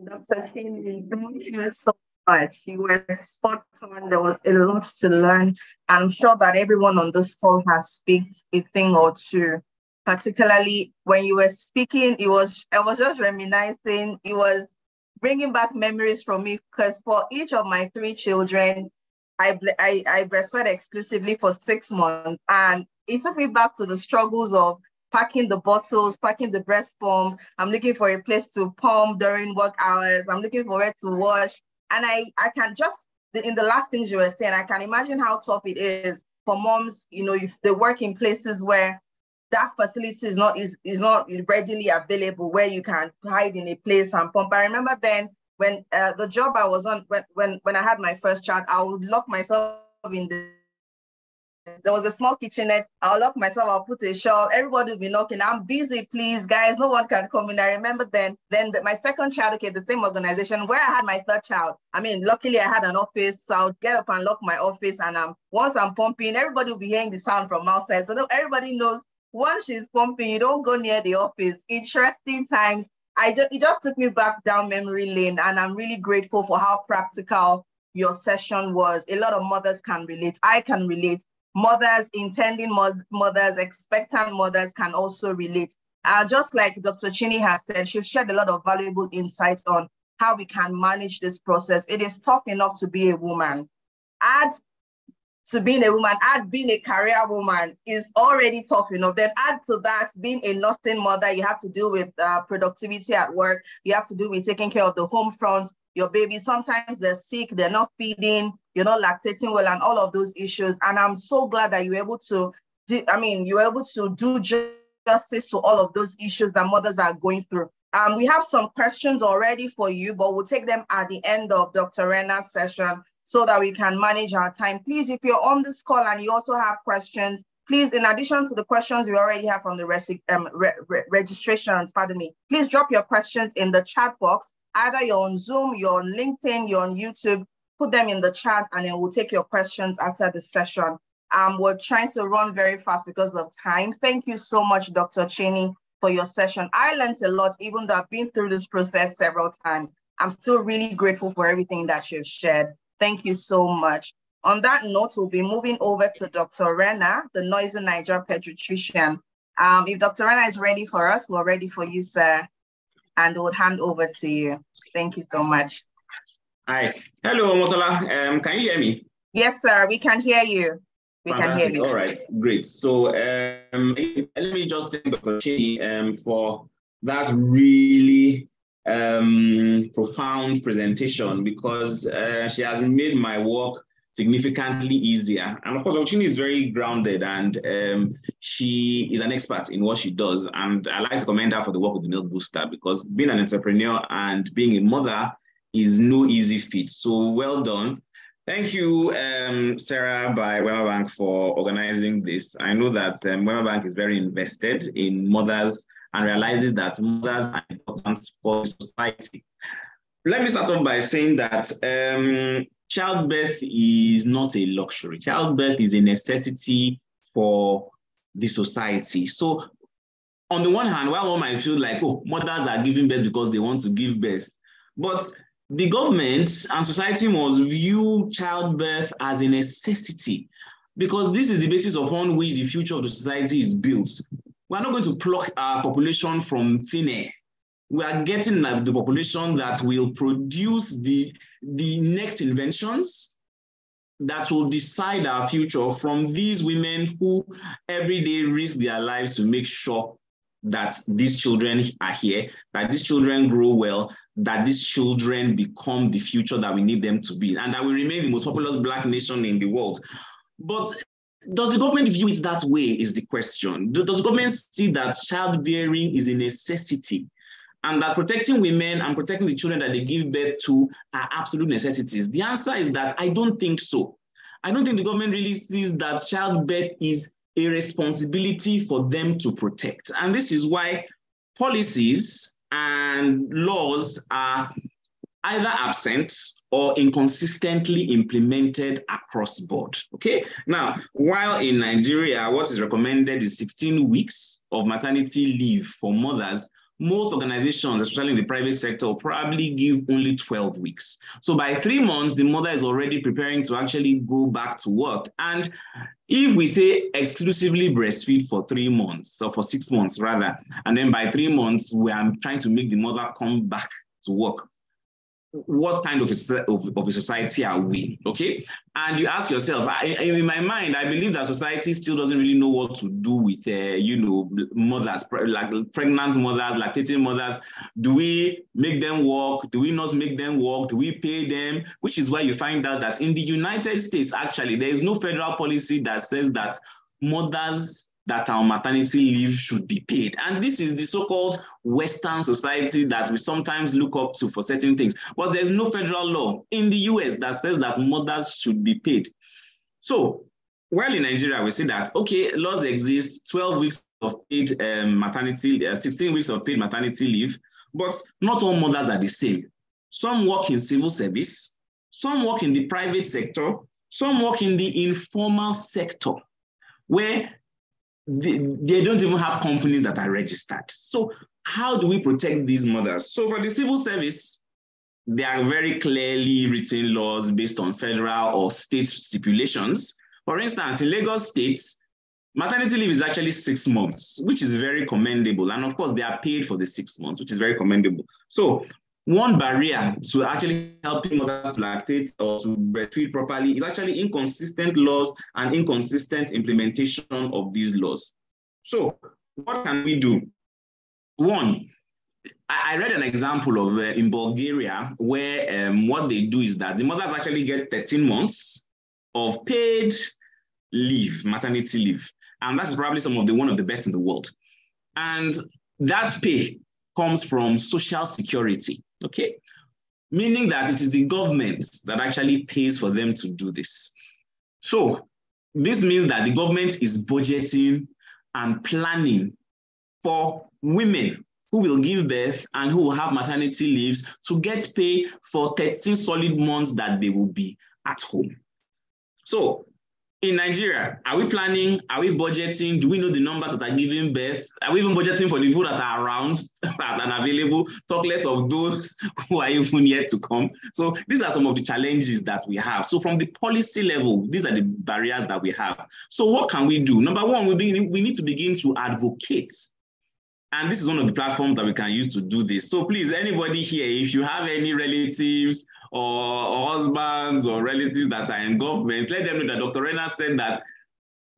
S1: Dr. Chini, thank you so much. You were spot on. There was a lot to learn. I'm sure that everyone on this call has speaks a thing or two. Particularly when you were speaking, it was I was just reminiscing. It was bringing back memories from me because for each of my three children, I, I, I breastfed exclusively for six months. And it took me back to the struggles of packing the bottles, packing the breast pump. I'm looking for a place to pump during work hours. I'm looking for where to wash. And I, I can just, in the last things you were saying, I can imagine how tough it is for moms, you know, if they work in places where that facility is not is, is not readily available where you can hide in a place and pump. I remember then when uh, the job I was on when, when when I had my first child, I would lock myself in the there was a small kitchenette. I'll lock myself, I'll put a shelf. Everybody will be knocking. I'm busy, please, guys. No one can come in. I remember then, then the, my second child, okay, the same organization where I had my third child. I mean, luckily I had an office. So I'll get up and lock my office. And um, once I'm pumping, everybody will be hearing the sound from outside. So everybody knows once she's pumping, you don't go near the office. Interesting times. I just it just took me back down memory lane. And I'm really grateful for how practical your session was. A lot of mothers can relate. I can relate mothers, intending mothers, expectant mothers can also relate. Uh, just like Dr. Chini has said, she's shared a lot of valuable insights on how we can manage this process. It is tough enough to be a woman. Add to being a woman, add being a career woman is already tough enough. Then add to that being a nursing mother, you have to deal with uh, productivity at work. You have to do with taking care of the home front, your baby. Sometimes they're sick, they're not feeding, you're not lactating well, and all of those issues. And I'm so glad that you're able to, I mean, you're able to do justice to all of those issues that mothers are going through. Um, we have some questions already for you, but we'll take them at the end of Dr. Rena's session so that we can manage our time. Please, if you're on this call and you also have questions, please, in addition to the questions we already have from the um, re re registrations, pardon me, please drop your questions in the chat box. Either you're on Zoom, you're on LinkedIn, you're on YouTube, put them in the chat and then we'll take your questions after the session. Um, we're trying to run very fast because of time. Thank you so much, Dr. Chini, for your session. I learned a lot, even though I've been through this process several times. I'm still really grateful for everything that you've shared. Thank you so much. On that note, we'll be moving over to Dr. Rena, the Noisy Naija pediatrician. Um, if Dr. Rena is ready for us, we're ready for you, sir. And we'll hand over to you. Thank you so much.
S5: Hi. Hello, Motola. Um, can you hear me?
S1: Yes, sir. We can hear you. We Fantastic. can hear you.
S5: All right, great. So um, let me just thank Dr. Chini um, for that really um, profound presentation because uh, she has made my work significantly easier. And of course, Ochini is very grounded and um, she is an expert in what she does. And I like to commend her for the work with the Milk Booster because being an entrepreneur and being a mother is no easy feat. So well done. Thank you, um, SARA by Wema Bank for organizing this. I know that um, Wema Bank is very invested in mothers and realizes that mothers are important for society. Let me start off by saying that um, childbirth is not a luxury. Childbirth is a necessity for the society. So on the one hand, while one might feel like, oh, mothers are giving birth because they want to give birth, but the government and society must view childbirth as a necessity because this is the basis upon which the future of the society is built. We're not going to pluck our population from thin air. we are getting the population that will produce the, the next inventions that will decide our future from these women who every day risk their lives to make sure that these children are here, that these children grow well, that these children become the future that we need them to be, and that we remain the most populous Black nation in the world. But does the government view it that way is the question. Does the government see that childbearing is a necessity and that protecting women and protecting the children that they give birth to are absolute necessities? The answer is that I don't think so. I don't think the government really sees that childbirth is a responsibility for them to protect. And this is why policies and laws are either absent or inconsistently implemented across board. Okay. Now, while in Nigeria, what is recommended is 16 weeks of maternity leave for mothers, most organizations, especially in the private sector, probably give only 12 weeks. So by three months, the mother is already preparing to actually go back to work. And if we say exclusively breastfeed for three months, or for six months rather, and then by three months, we are trying to make the mother come back to work, what kind of a, of, of a society are we? Okay. And you ask yourself, I, in my mind, I believe that society still doesn't really know what to do with, uh, you know, mothers, like pregnant mothers, lactating mothers. Do we make them work? Do we not make them work? Do we pay them? Which is why you find out that in the United States, actually, there is no federal policy that says that mothers that our maternity leave should be paid. And this is the so-called Western society that we sometimes look up to for certain things. But there's no federal law in the US that says that mothers should be paid. So while in Nigeria, we see that, okay, laws exist, 12 weeks of paid um, maternity, uh, 16 weeks of paid maternity leave, but not all mothers are the same. Some work in civil service, some work in the private sector, some work in the informal sector, where they, they don't even have companies that are registered. So how do we protect these mothers? So for the civil service, there are very clearly written laws based on federal or state stipulations. For instance, in Lagos State, maternity leave is actually six months, which is very commendable. And of course, they are paid for the six months, which is very commendable. So one barrier to actually helping mothers to lactate or to breastfeed properly is actually inconsistent laws and inconsistent implementation of these laws. So what can we do? One, I read an example of uh, in Bulgaria where um, what they do is that the mothers actually get 13 months of paid leave, maternity leave. And that's probably some of the one of the best in the world. And that pay comes from social security, okay? Meaning that it is the government that actually pays for them to do this. So this means that the government is budgeting and planning for women who will give birth and who will have maternity leaves to get pay for 13 solid months that they will be at home. So in Nigeria, are we planning? Are we budgeting? Do we know the numbers that are giving birth? Are we even budgeting for the people that are around and available? Talk less of those who are even yet to come. So these are some of the challenges that we have. So from the policy level, these are the barriers that we have. So what can we do? Number one, we, we need to begin to advocate and this is one of the platforms that we can use to do this. So please, anybody here, if you have any relatives or husbands or relatives that are in government, let them know that Dr. Rena said that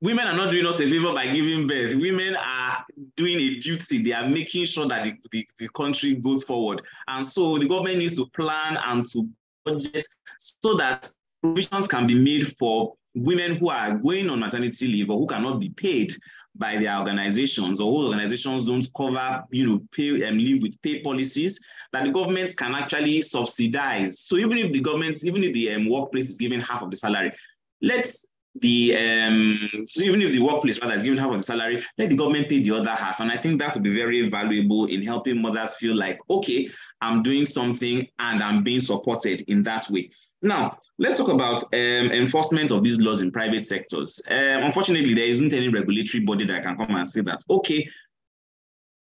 S5: women are not doing us a favor by giving birth. Women are doing a duty. They are making sure that the, the, the country goes forward. And so the government needs to plan and to budget so that provisions can be made for women who are going on maternity leave or who cannot be paid by their organizations or whose organizations don't cover, you know, pay and um, with pay policies that the government can actually subsidize. So even if the government, even if the um, workplace is giving half of the salary, let's the um so even if the workplace rather is giving half of the salary, let the government pay the other half. And I think that would be very valuable in helping mothers feel like, okay, I'm doing something and I'm being supported in that way. Now, let's talk about um, enforcement of these laws in private sectors. Um, unfortunately, there isn't any regulatory body that can come and say that, okay,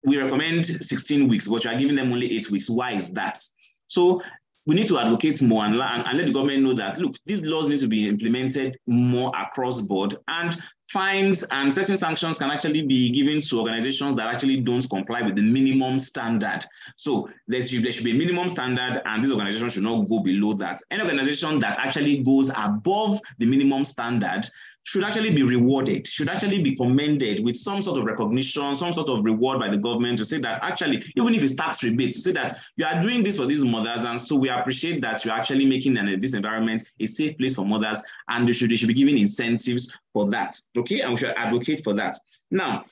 S5: we recommend 16 weeks, but you are giving them only eight weeks. Why is that? So we need to advocate more and, and, let the government know that, look, these laws need to be implemented more across board and fines and certain sanctions can actually be given to organizations that actually don't comply with the minimum standard. So there should, there should be a minimum standard and this organization should not go below that. Any organization that actually goes above the minimum standard should actually be rewarded, should actually be commended with some sort of recognition, some sort of reward by the government to say that actually, even if it's tax rebates, to say that you are doing this for these mothers. And so we appreciate that you're actually making an, this environment a safe place for mothers and they should, they should be given incentives for that. Okay, and we should advocate for that. Now,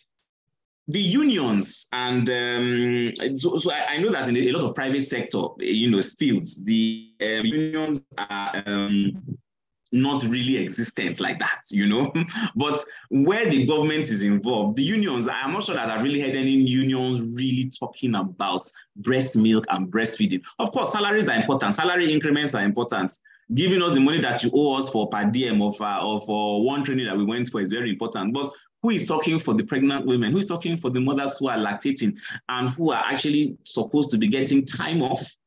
S5: the unions and um, so, so I, I, know that in a lot of private sector, you know, fields, the um, unions are um, not really existent like that, you know. but where the government is involved, the unions, I'm not sure that I've really heard any unions really talking about breast milk and breastfeeding. Of course, salaries are important, salary increments are important. Giving us the money that you owe us for per diem of, uh, or for one training that we went for is very important. But who is talking for the pregnant women? Who is talking for the mothers who are lactating and who are actually supposed to be getting time off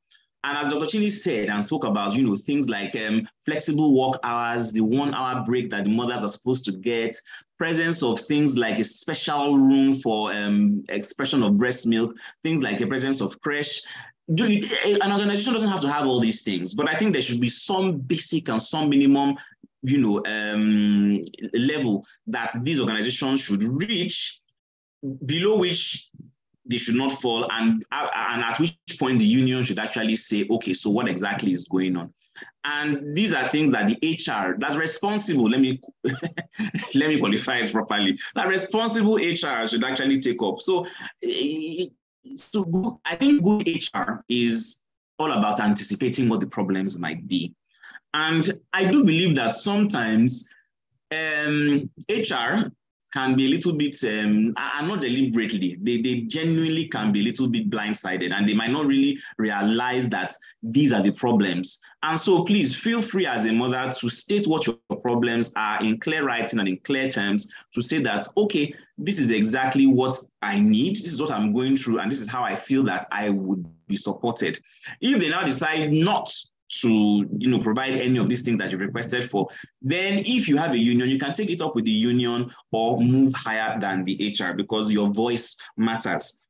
S5: and as Dr. Chini said and spoke about, you know, things like um, flexible work hours, the one hour break that the mothers are supposed to get, presence of things like a special room for um, expression of breast milk, things like a presence of creche. An organization doesn't have to have all these things, but I think there should be some basic and some minimum, you know, um, level that these organizations should reach below which they should not fall and, and at which point the union should actually say, okay, so what exactly is going on? And these are things that the HR that's responsible, let me let me qualify it properly. That responsible HR should actually take up. So, so I think good HR is all about anticipating what the problems might be. And I do believe that sometimes um, HR can be a little bit, um, and not deliberately, they, they genuinely can be a little bit blindsided and they might not really realize that these are the problems. And so please feel free as a mother to state what your problems are in clear writing and in clear terms to say that, okay, this is exactly what I need, this is what I'm going through, and this is how I feel that I would be supported. If they now decide not to you know provide any of these things that you requested for then if you have a union you can take it up with the union or move higher than the hr because your voice matters.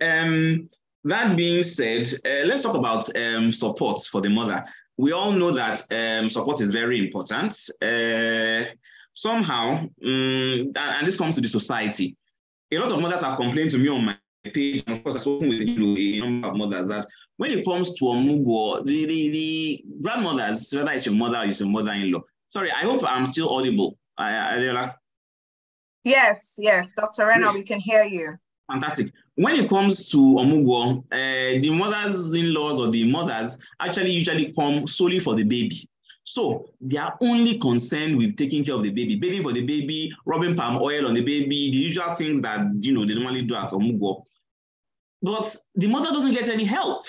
S5: Um that being said uh, let's talk about um, support for the mother. We all know that um, support is very important. Uh, somehow um, and this comes to the society. A lot of mothers have complained to me on my page and of course i've spoken with you know, a number of mothers that when it comes to Omugo, the, the, the grandmothers, whether it's your mother or it's your mother-in-law. Sorry, I hope I'm still audible. Adela.
S1: Yes, yes, Dr. Rena, yes. we can hear you.
S5: Fantastic. When it comes to Omugo, uh, the mothers-in-laws or the mothers actually usually come solely for the baby. So they are only concerned with taking care of the baby, bathing for the baby, rubbing palm oil on the baby, the usual things that you know they normally do at Omugo. But the mother doesn't get any help.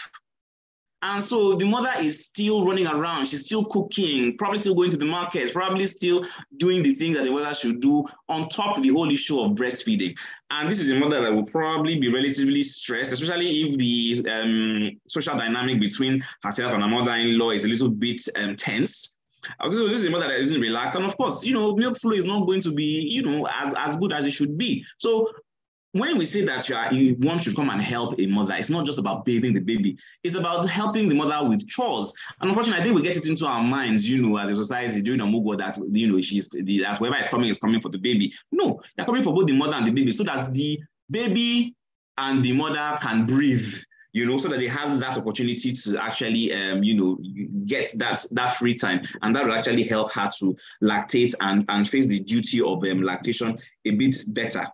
S5: And so the mother is still running around. She's still cooking, probably still going to the market, probably still doing the things that the mother should do on top of the whole issue of breastfeeding. And this is a mother that will probably be relatively stressed, especially if the um, social dynamic between herself and her mother-in-law is a little bit um, tense. So this is a mother that isn't relaxed. And of course, you know, milk flow is not going to be, you know, as, as good as it should be. So when we say that you are, you, one should come and help a mother, it's not just about bathing the baby. It's about helping the mother with chores. And unfortunately, I think we get it into our minds, you know, as a society during Omugo that, you know, she's, the, that whoever is coming is coming for the baby. No, they're coming for both the mother and the baby so that the baby and the mother can breathe you know, so that they have that opportunity to actually, um, you know, get that that free time, and that will actually help her to lactate and and face the duty of um, lactation a bit better.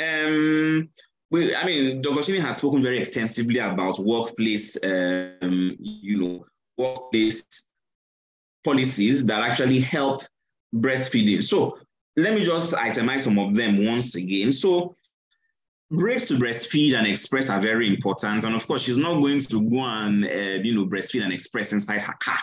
S5: Um, we, I mean, Dr. Chini has spoken very extensively about workplace, um, you know, workplace policies that actually help breastfeeding. So let me just itemize some of them once again. So breaks to breastfeed and express are very important. And of course, she's not going to go and, uh, you know, breastfeed and express inside her car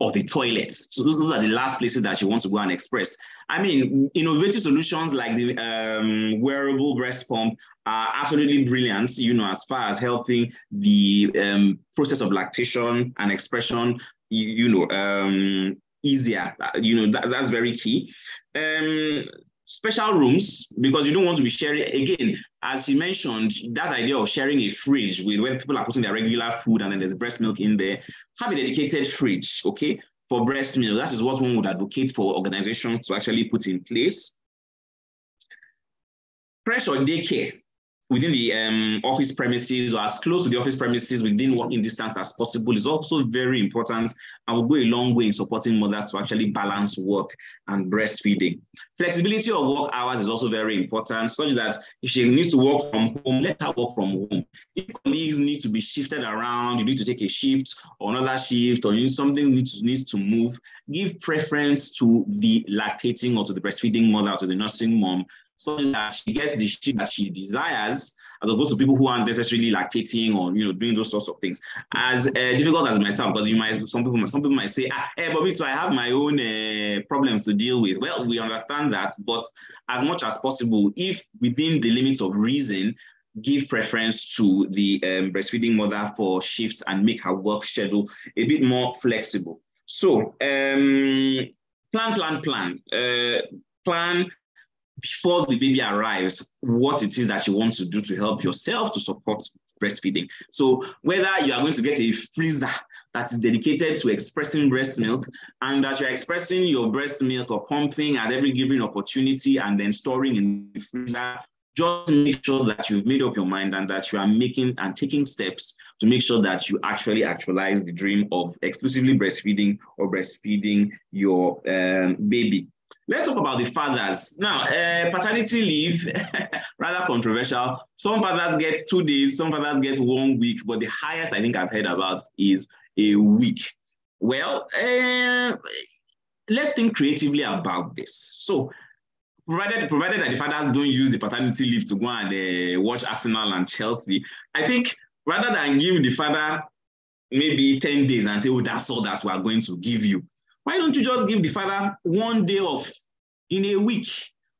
S5: or the toilet. So those, those are the last places that she wants to go and express. I mean, innovative solutions like the um, wearable breast pump are absolutely brilliant, you know, as far as helping the um, process of lactation and expression, you, you know, um, easier. You know, that, that's very key. Um, special rooms because you don't want to be sharing again as you mentioned that idea of sharing a fridge with when people are putting their regular food and then there's breast milk in there have a dedicated fridge okay for breast milk. That is what one would advocate for organizations to actually put in place. Pressure daycare within the um, office premises or as close to the office premises within walking distance as possible is also very important and will go a long way in supporting mothers to actually balance work and breastfeeding. Flexibility of work hours is also very important, such that if she needs to work from home, let her work from home. If colleagues need to be shifted around, you need to take a shift or another shift, or you need something needs, needs to move, give preference to the lactating or to the breastfeeding mother, or to the nursing mom, such that she gets the shit that she desires, as opposed to people who aren't necessarily lactating or you know doing those sorts of things. As uh, difficult as myself, because you might some people some people might say, ah, hey, eh, Bobby, so I have my own uh, problems to deal with. Well, we understand that, but as much as possible, if within the limits of reason, give preference to the um, breastfeeding mother for shifts and make her work schedule a bit more flexible. So um, plan, plan, plan. Uh, plan before the baby arrives what it is that you want to do to help yourself to support breastfeeding. So whether you are going to get a freezer that is dedicated to expressing breast milk and that you're expressing your breast milk or pumping at every given opportunity and then storing in the freezer, just make sure that you've made up your mind and that you are making and taking steps to make sure that you actually actualize the dream of exclusively breastfeeding or breastfeeding your um, baby. Let's talk about the fathers. Now, uh, paternity leave, rather controversial. Some fathers get two days, some fathers get one week, but the highest I think I've heard about is a week. Well, uh, let's think creatively about this. So, provided provided that the fathers don't use the paternity leave to go and uh, watch Arsenal and Chelsea, I think rather than give the father maybe 10 days and say, oh, that's all that we're going to give you, why don't you just give the father one day off in a week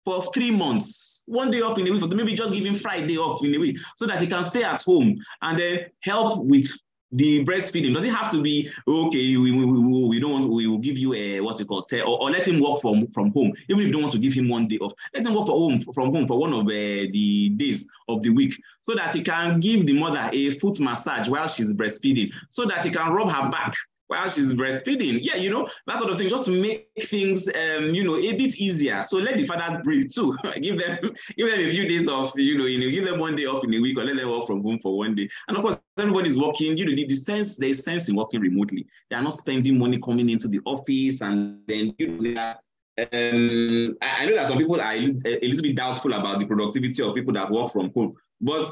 S5: for three months, one day off in a week, maybe just give him Friday off in a week so that he can stay at home and then help with the breastfeeding. Does it have to be okay? We, we, we, we don't want. We will give you a what's it called, or, or let him work from from home. Even if you don't want to give him one day off, let him work from home from home for one of uh, the days of the week, so that he can give the mother a foot massage while she's breastfeeding, so that he can rub her back while she's breastfeeding. Yeah, you know, that sort of thing, just to make things, um, you know, a bit easier. So let the fathers breathe too. give them give them a few days off, you know, you know, give them one day off in a week or let them work from home for one day. And of course, everybody's working, you know, the, the sense, there's sense in working remotely. They are not spending money coming into the office and then, you know, they are um, I, know that some people are a little bit doubtful about the productivity of people that work from home, but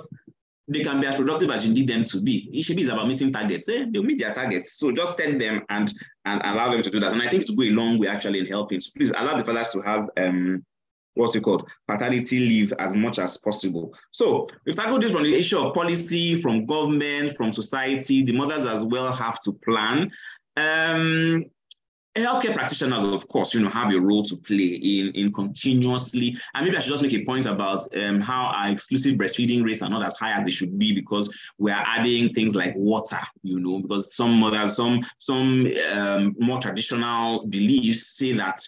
S5: they can be as productive as you need them to be. It should be about meeting targets. Eh? They'll meet their targets. So just send them and and allow them to do that. And I think it's go a long way actually in helping. So please allow the fathers to have um what's it called paternity leave as much as possible. So we've tackled this from the issue of policy, from government, from society. The mothers as well have to plan. Um, healthcare practitioners, of course, you know, have a role to play in, in continuously, and maybe I should just make a point about um, how our exclusive breastfeeding rates are not as high as they should be because we are adding things like water, you know, because some mothers, some some um, more traditional beliefs say that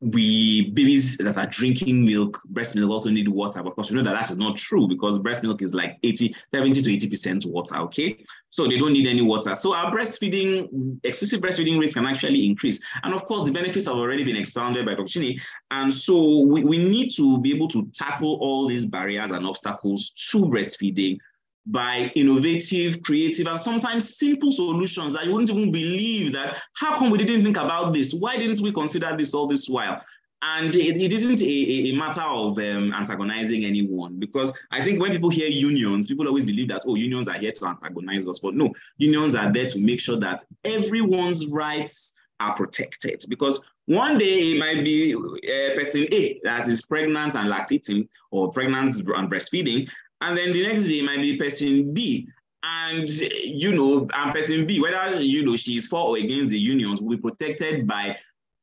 S5: we babies that are drinking milk, breast milk also need water. But of course, we know that that is not true because breast milk is like 80, 70 to 80% water, okay? So they don't need any water. So our breastfeeding, exclusive breastfeeding rates can actually increase. And of course, the benefits have already been expounded by Dr. Chini. And so we, we need to be able to tackle all these barriers and obstacles to breastfeeding by innovative, creative, and sometimes simple solutions that you wouldn't even believe that how come we didn't think about this? Why didn't we consider this all this while? And it, it isn't a, a matter of um, antagonizing anyone because I think when people hear unions, people always believe that, oh, unions are here to antagonize us. But no, unions are there to make sure that everyone's rights are protected because one day it might be a uh, person A that is pregnant and lactating or pregnant and breastfeeding, and then the next day might be person B. And you know, and person B, whether you know she is for or against the unions, will be protected by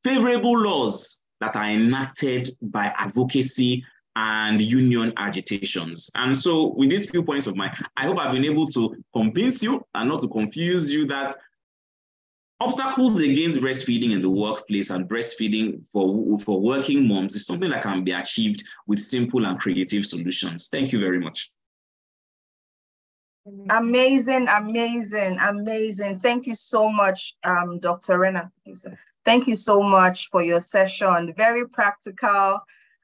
S5: favorable laws that are enacted by advocacy and union agitations. And so with these few points of mine, I hope I've been able to convince you and not to confuse you that obstacles against breastfeeding in the workplace and breastfeeding for, for working moms is something that can be achieved with simple and creative solutions. Thank you very much.
S1: Amazing, amazing, amazing. Thank you so much, um, Dr. Rena. Thank you so much for your session. Very practical,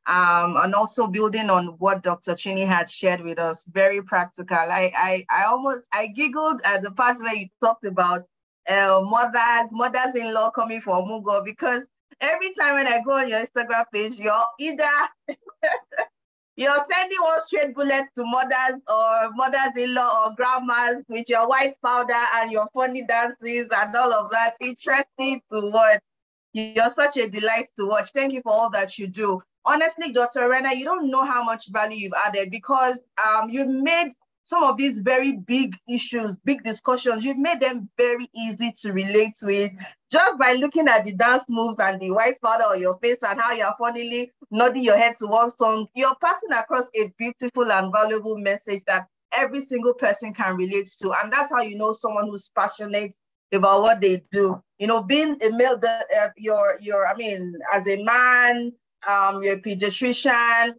S1: um, and also building on what Dr. Chini had shared with us. Very practical. I, I, I almost I giggled at the part where you talked about uh, mothers, mothers-in-law coming for Mugo because every time when I go on your Instagram page, you're either you're sending one straight bullets to mothers or mothers-in-law or grandmas with your white powder and your funny dances and all of that. Interesting to watch. You're such a delight to watch. Thank you for all that you do. Honestly, Dr. Rena, you don't know how much value you've added because um, you made some of these very big issues, big discussions, you've made them very easy to relate with just by looking at the dance moves and the white powder on your face and how you're funnily nodding your head to one song. You're passing across a beautiful and valuable message that every single person can relate to. And that's how you know someone who's passionate about what they do. You know, being a male, the, uh, you're, you're, I mean, as a man, um, you're a pediatrician,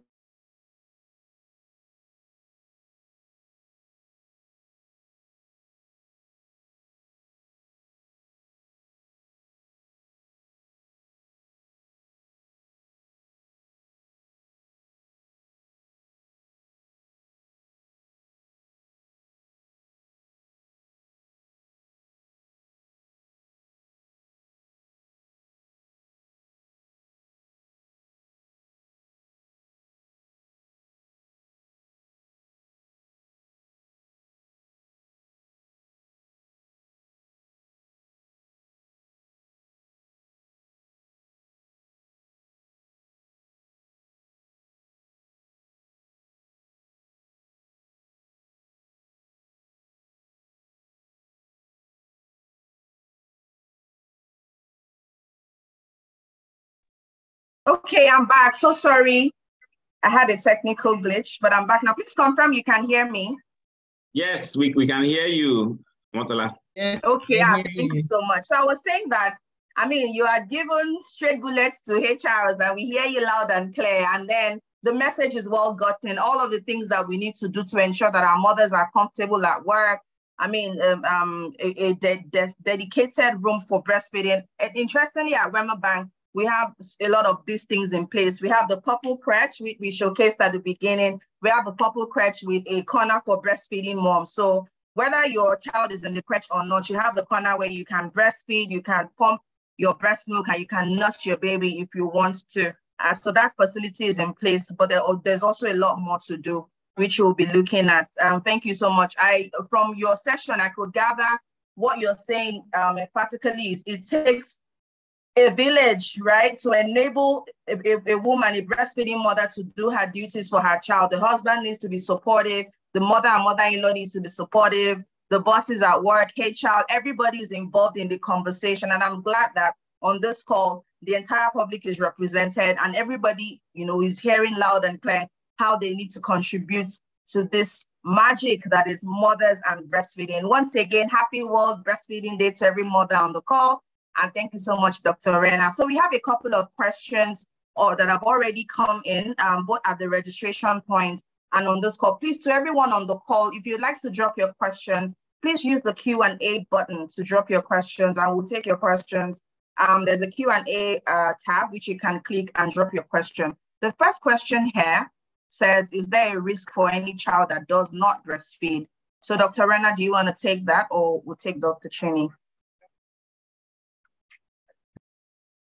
S1: Okay, I'm back. So sorry. I had a technical glitch, but I'm back now. Please confirm you can hear me.
S5: Yes, we, we can hear you, Motola.
S1: Yes. Okay, yeah, thank you. you so much. So I was saying that, I mean, you are given straight bullets to HRs and we hear you loud and clear. And then the message is well gotten. All of the things that we need to do to ensure that our mothers are comfortable at work. I mean, um, um a, a de- de- dedicated room for breastfeeding. And interestingly, at Wema Bank, we have a lot of these things in place. We have the purple crèche, we, we showcased at the beginning. We have the purple crèche with a corner for breastfeeding moms. So whether your child is in the crèche or not, you have the corner where you can breastfeed, you can pump your breast milk, and you can nurse your baby if you want to. Uh, so that facility is in place, but there, there's also a lot more to do, which we'll be looking at. Um, thank you so much. I From your session, I could gather what you're saying um, practically is it takes a village, right, to enable a, a, a, woman, a breastfeeding mother to do her duties for her child. The husband needs to be supportive. The mother and mother-in-law needs to be supportive. The bosses at work, hey child, everybody is involved in the conversation. And I'm glad that on this call, the entire public is represented and everybody, you know, is hearing loud and clear how they need to contribute to this magic that is mothers and breastfeeding. Once again, happy World Breastfeeding Day to every mother on the call. And thank you so much, Dr. Rena. So we have a couple of questions or that have already come in, um, both at the registration point and on this call. Please, to everyone on the call, if you'd like to drop your questions, please use the Q&A button to drop your questions and we'll take your questions. Um, there's a Q&A uh, tab which you can click and drop your question. The first question here says, is there a risk for any child that does not breastfeed? So Dr. Rena, do you want to take that or we'll take Dr. Chini?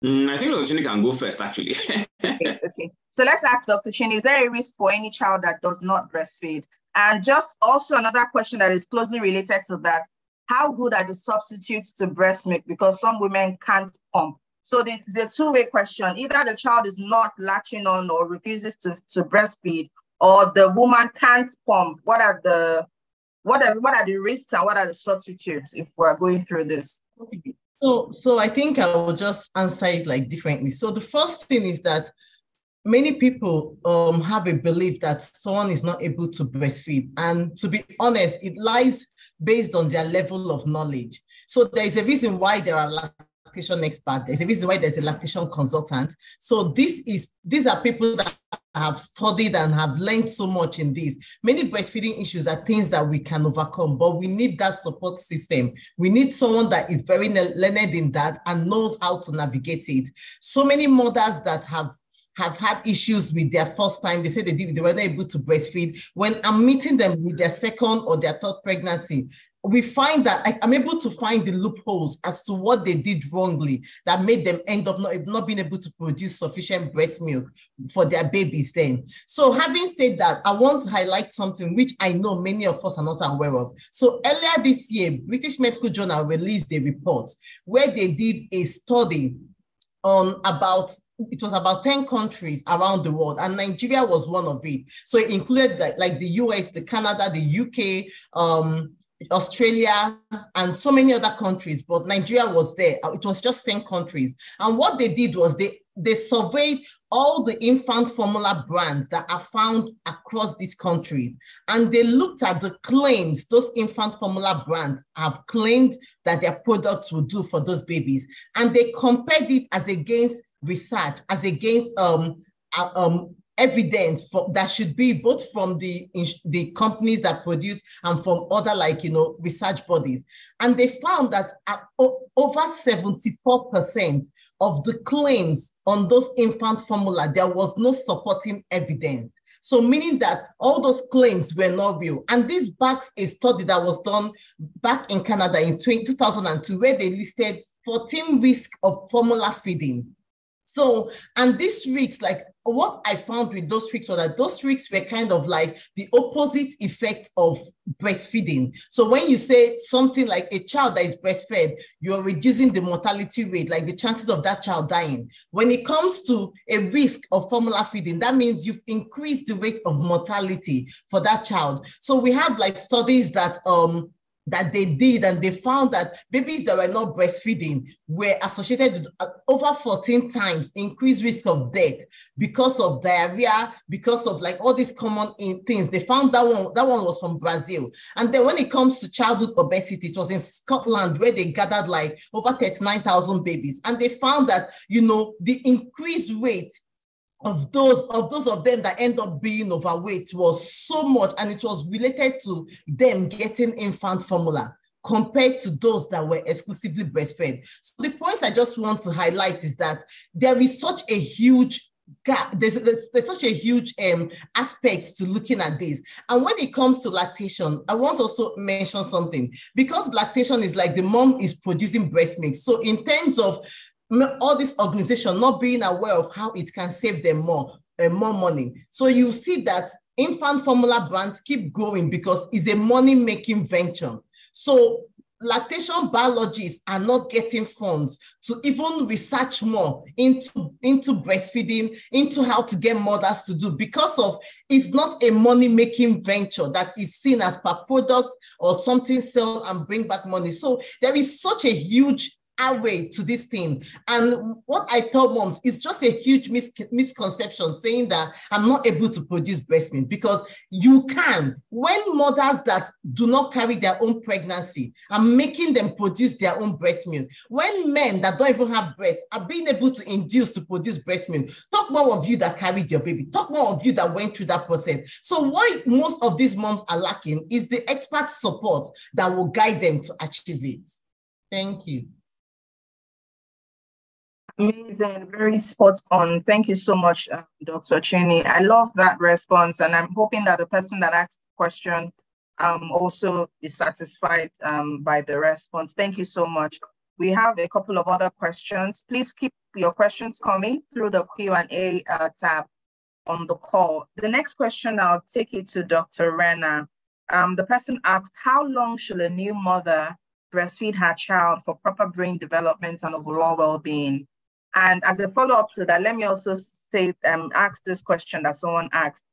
S5: Mm, I think Dr. Chin can go first, actually.
S1: okay, okay. So let's ask Dr. Chin, is there a risk for any child that does not breastfeed? And just also another question that is closely related to that, how good are the substitutes to breast milk? Because some women can't pump. So it's a two-way question. Either the child is not latching on or refuses to, to breastfeed, or the woman can't pump. What are the what are what are the risks and what are the substitutes if we're going through this?
S4: So, so I think I will just answer it like differently. So the first thing is that many people um, have a belief that someone is not able to breastfeed. And to be honest, it lies based on their level of knowledge. So there is a reason why there are lactation experts. There's a reason why there's a lactation consultant. So this is these are people that have studied and have learned so much in this. Many breastfeeding issues are things that we can overcome, but we need that support system. We need someone that is very learned in that and knows how to navigate it. So many mothers that have have had issues with their first time. They say they, did, they were not able to breastfeed. When I'm meeting them with their second or their third pregnancy, we find that I, am able to find the loopholes as to what they did wrongly that made them end up not, not being able to produce sufficient breast milk for their babies then. So having said that, I want to highlight something which I know many of us are not aware of. So earlier this year, British Medical Journal released a report where they did a study on about it was about 10 countries around the world and nigeria was one of it so it included like, like the us the canada the uk um, Australia, and so many other countries, but Nigeria was there. Uh, it was just 10 countries. And what they did was they, they surveyed all the infant formula brands that are found across these countries. And they looked at the claims those infant formula brands have claimed that their products will do for those babies. And they compared it as against research, as against um, uh, um, evidence for, that should be both from the the companies that produce and from other like you know research bodies. And they found that at, over 74% of the claims on those infant formula there was no supporting evidence. So meaning that all those claims were not real. And this backs a study that was done back in canada in 20, 2002 where they listed 14 risks of formula feeding so, and these weeks, like what I found with those tricks was that those tricks were kind of like the opposite effect of breastfeeding. So when you say something like a child that is breastfed, you're reducing the mortality rate, like the chances of that child dying. When it comes to a risk of formula feeding, that means you've increased the rate of mortality for that child. So we have like studies that um that they did and they found that babies that were not breastfeeding were associated with uh, over 14 times increased risk of death because of diarrhea because of like all these common things. They found that one that one was from brazil. And then when it comes to childhood obesity it was in scotland where they gathered like over 39000 babies. And they found that you know the increased rate of those of those of them that end up being overweight was so much and it was related to them getting infant formula compared to those that were exclusively breastfed. So the point i just want to highlight is that there is such a huge gap there's, there's, there's such a huge um aspect to looking at this. And when it comes to lactation i want to also mention something. Because lactation is like the mom is producing breast milk. So in terms of all this organization not being aware of how it can save them more uh, more money. So you see that infant formula brands keep growing because it's a money making venture. So lactation biologists are not getting funds to even research more into, into breastfeeding, into how to get mothers to do because of it's not a money making venture that is seen as per product or something sell and bring back money. So there is such a huge away to this thing. And what I tell moms is just a huge mis- misconception saying that I'm not able to produce breast milk because you can. When mothers that do not carry their own pregnancy are making them produce their own breast milk, when men that don't even have breasts are being able to induce to produce breast milk, talk more of you that carried your baby, talk more of you that went through that process. So, why most of these moms are lacking is the expert support that will guide them to achieve it. Thank you.
S1: Amazing, very spot on. Thank you so much, uh, Dr. Chini. I love that response, and I'm hoping that the person that asked the question um, also is satisfied um, by the response. Thank you so much. We have a couple of other questions. Please keep your questions coming through the Q&A uh, tab on the call. The next question, I'll take it to Dr. Rena. Um, the person asked, how long should a new mother breastfeed her child for proper brain development and overall well-being? And as a follow-up to that, let me also say, um, ask this question that someone asked.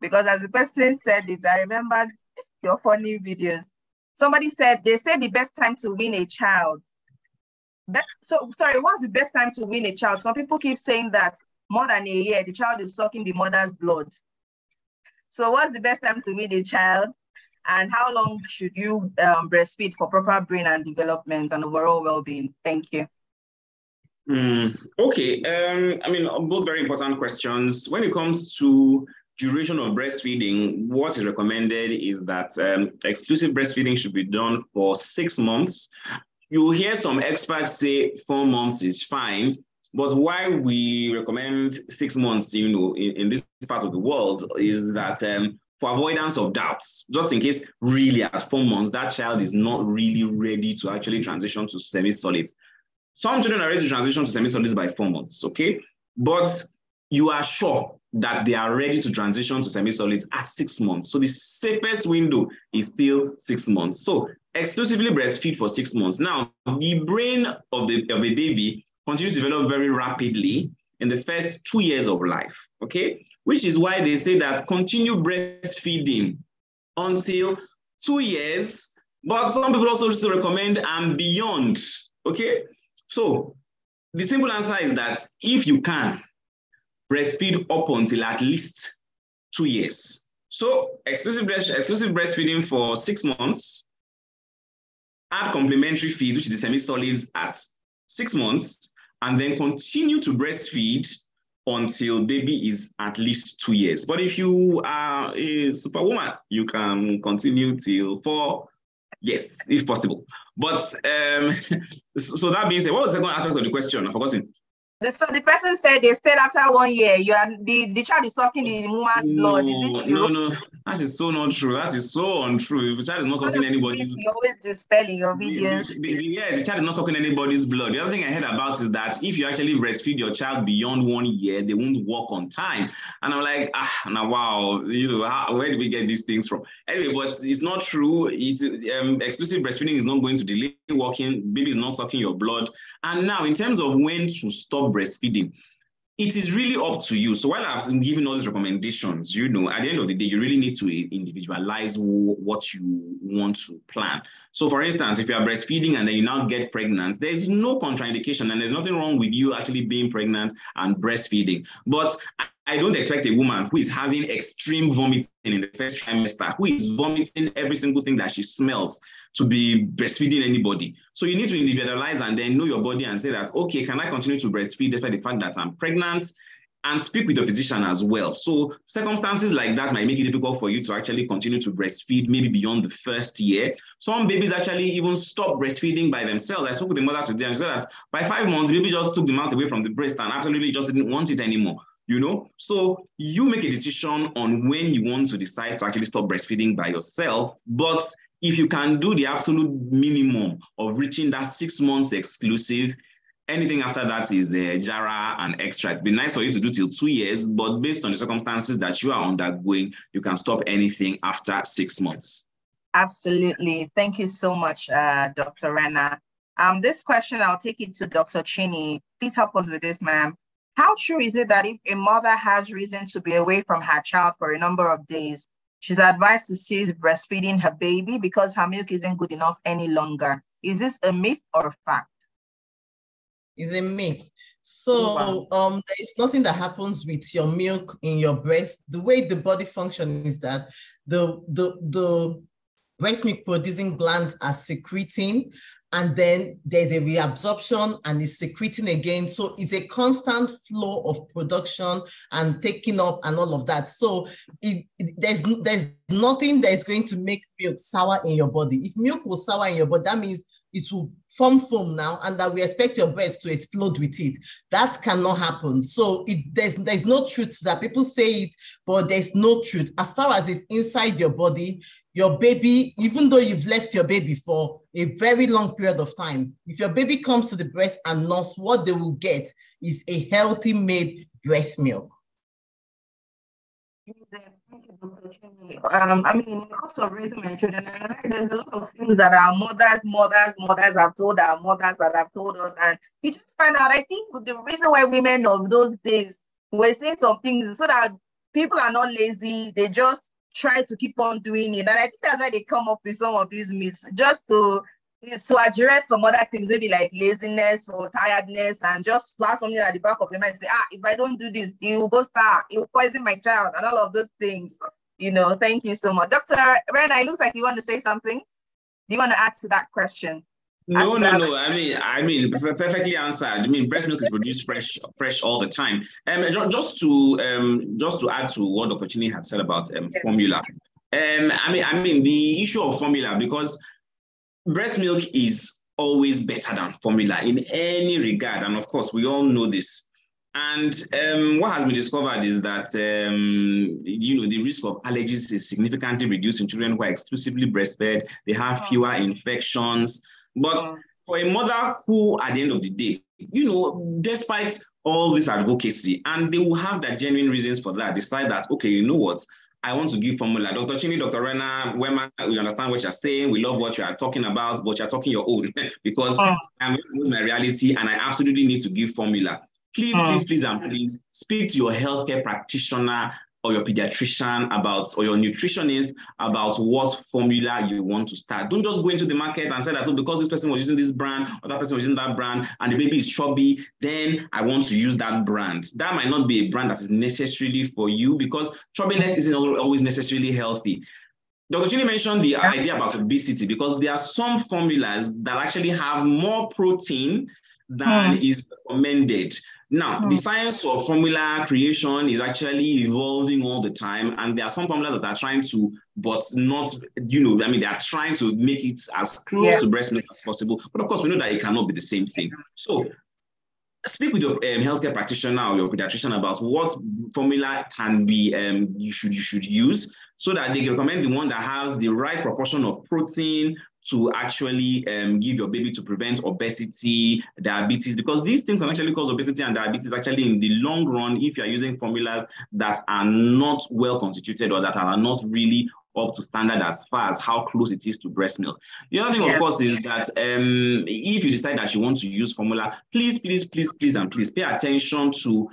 S1: Because as the person said it, I remember your funny videos. Somebody said, they said the best time to win a child so sorry, what's the best time to win a child? Some people keep saying that more than a year, the child is sucking the mother's blood. So what's the best time to win a child? And how long should you um, breastfeed for proper brain and development and overall well-being? Thank you.
S5: Mm, okay, um, I mean, both very important questions. When it comes to duration of breastfeeding, what is recommended is that um, exclusive breastfeeding should be done for six months. You hear some experts say four months is fine, but why we recommend six months, you know, in, in this part of the world is that um, for avoidance of doubts, just in case really at four months, that child is not really ready to actually transition to semi-solids. Some children are ready to transition to semi-solids by four months, okay? But you are sure that they are ready to transition to semi-solids at six months. So the safest window is still six months. So exclusively breastfeed for six months. Now, the brain of, the, of a baby continues to develop very rapidly in the first two years of life, okay? Which is why they say that continue breastfeeding until two years, but some people also recommend and beyond, okay? So the simple answer is that if you can, breastfeed up until at least two years. So exclusive, breast, exclusive breastfeeding for six months, add complementary feeds, which is the semi-solids at six months, and then continue to breastfeed until baby is at least two years. But if you are a superwoman, you can continue till four, yes, if possible. But um, so that being said, what was the second aspect of the question? I've forgotten.
S1: So the person said they said after one year, you are the, the child is sucking the woman's no, blood. Is it true?
S5: No, no, that is so not true. That is so untrue. If the child is not sucking anybody's
S1: you always dispelling your videos.
S5: The, the, the, yeah, the child is not sucking anybody's blood. The other thing I heard about is that if you actually breastfeed your child beyond one year, they won't walk on time. And I'm like, ah, now wow, you know, how, where do we get these things from? Anyway, but it's not true. It's um, exclusive breastfeeding is not going to delay walking. Baby is not sucking your blood. And now, in terms of when to stop breastfeeding, it is really up to you. So while I've been giving all these recommendations, you know, at the end of the day, you really need to individualize what you want to plan. So for instance, if you are breastfeeding and then you now get pregnant, there's no contraindication and there's nothing wrong with you actually being pregnant and breastfeeding. But I don't expect a woman who is having extreme vomiting in the first trimester, who is vomiting every single thing that she smells, to be breastfeeding anybody. So you need to individualize and then know your body and say that, okay, can I continue to breastfeed despite the fact that I'm pregnant? And speak with your physician as well. So circumstances like that might make it difficult for you to actually continue to breastfeed maybe beyond the first year. Some babies actually even stop breastfeeding by themselves. I spoke with the mother today and she said that by five months, the baby just took the mouth away from the breast and absolutely just didn't want it anymore you know so you make a decision on when you want to decide to actually stop breastfeeding by yourself but if you can do the absolute minimum of reaching that six months exclusive, anything after that is a Jara and extra. It'd be nice for you to do till two years, but based on the circumstances that you are undergoing, you can stop anything after six months.
S1: Absolutely. Thank you so much, uh, Dr. Rana. Um, this question, I'll take it to Dr. Chini. Please help us with this, ma'am. How true is it that if a mother has reason to be away from her child for a number of days, She's advised to cease breastfeeding her baby because her milk isn't good enough any longer. Is this a myth or a fact?
S4: It's a myth. So um, there is nothing that happens with your milk in your breast. The way the body functions is that the the the breast milk producing glands are secreting and then there's a reabsorption and it's secreting again. So it's a constant flow of production and taking up and all of that. So it, it, there's there's nothing that is going to make milk sour in your body. If milk was sour in your body, that means it will form foam now and that we expect your breast to explode with it. That cannot happen. So it there's there's no truth that people say it, but there's no truth. As far as it's inside your body, your baby, even though you've left your baby for a very long period of time, if your baby comes to the breast and nurse, what they will get is a healthy made breast milk.
S1: Um, I mean, also raising my children, there's a lot of things that our mothers, mothers, mothers have told our mothers that have told us, and you just find out. I think the reason why women of those days were saying some things so that people are not lazy, they just try to keep on doing it. And I think that's why they come up with some of these myths, just to to address some other things, maybe like laziness or tiredness, and just have something at the back of your mind. Say, ah, if I don't do this, it will go star, it will poison my child, and all of those things. You know, thank you so much. Dr. Rena, it looks like you want to say something. Do you want to add to that question?
S5: No, no, no. I mean, I mean, perfectly answered. I mean, breast milk is produced fresh, fresh all the time. Um, just to um, just to add to what Dr. Chini had said about um, formula. Um, I mean, I mean the issue of formula because breast milk is always better than formula in any regard, and of course, we all know this. And um, what has been discovered is that um, you know the risk of allergies is significantly reduced in children who are exclusively breastfed. They have fewer infections. But for a mother who, at the end of the day, you know, despite all this advocacy, and they will have their genuine reasons for that, decide that, okay, you know what, I want to give formula. Dr. Chini, Dr. Rena, Wema, we understand what you're saying. We love what you are talking about, but you're talking your own because uh, I'm going my reality and I absolutely need to give formula. Please, uh, please, please, and please speak to your healthcare practitioner or your pediatrician about, or your nutritionist about what formula you want to start. Don't just go into the market and say that, oh, because this person was using this brand or that person was using that brand and the baby is chubby, then I want to use that brand. That might not be a brand that is necessarily for you because chubbiness isn't always necessarily healthy. Dr. Chini mentioned the idea about obesity because there are some formulas that actually have more protein than mm. is recommended. Now, the hmm. science of formula creation is actually evolving all the time, and there are some formulas that are trying to, but not, you know, I mean, they are trying to make it as close yeah. to breast milk as possible. But of course, we know that it cannot be the same thing. So, speak with your um, healthcare practitioner or your pediatrician about what formula can be um, you should you should use so that they can recommend the one that has the right proportion of protein, to actually um, give your baby to prevent obesity, diabetes, because these things can actually cause obesity and diabetes actually in the long run if you're using formulas that are not well constituted or that are not really up to standard as far as how close it is to breast milk. The other thing, of course, is that um, if you decide that you want to use formula, please, please, please, please, and please pay attention to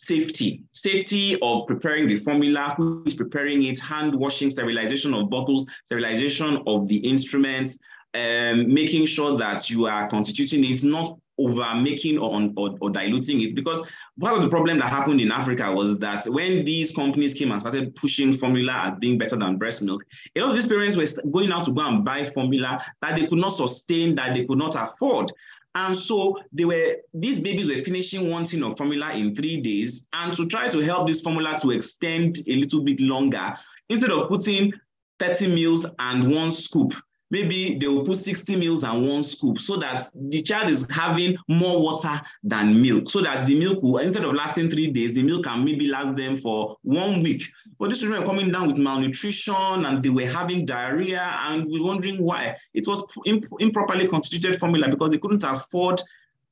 S5: safety, safety of preparing the formula, who is preparing it, hand washing, sterilization of bottles, sterilization of the instruments, um, making sure that you are constituting it, not over making or, or, or, diluting it. Because part of the problem that happened in Africa was that when these companies came and started pushing formula as being better than breast milk, a lot of these parents were going out to go and buy formula that they could not sustain, that they could not afford. And so they were these babies were finishing one tin of formula in three days. And to try to help this formula to extend a little bit longer, instead of putting 30 meals and one scoop, maybe they will put 60 mils and one scoop so that the child is having more water than milk. So that the milk will, instead of lasting three days, the milk can maybe last them for one week. But these children were coming down with malnutrition and they were having diarrhea and we were wondering why. It was imp improperly constituted formula because they couldn't afford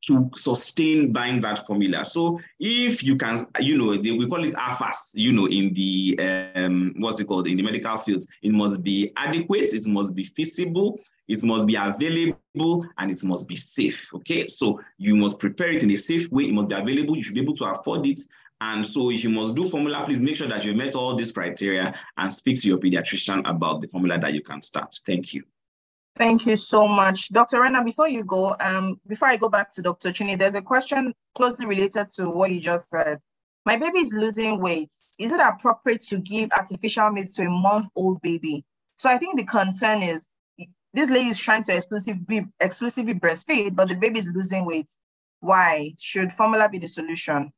S5: to sustain buying that formula. So if you can, you know, they, we call it AFASS, you know, in the, um, what's it called, in the medical field, it must be adequate, it must be feasible, it must be available, and it must be safe, okay? So you must prepare it in a safe way, it must be available, you should be able to afford it, and so if you must do formula, please make sure that you met all these criteria and speak to your pediatrician about the formula that you can start. Thank you.
S1: Thank you so much. Dr. Rena, before you go, um, before I go back to Dr. Chini, there's a question closely related to what you just said. My baby is losing weight. Is it appropriate to give artificial milk to a month-old baby? So I think the concern is this lady is trying to exclusively, exclusively breastfeed, but the baby is losing weight. Why? Should formula be the solution?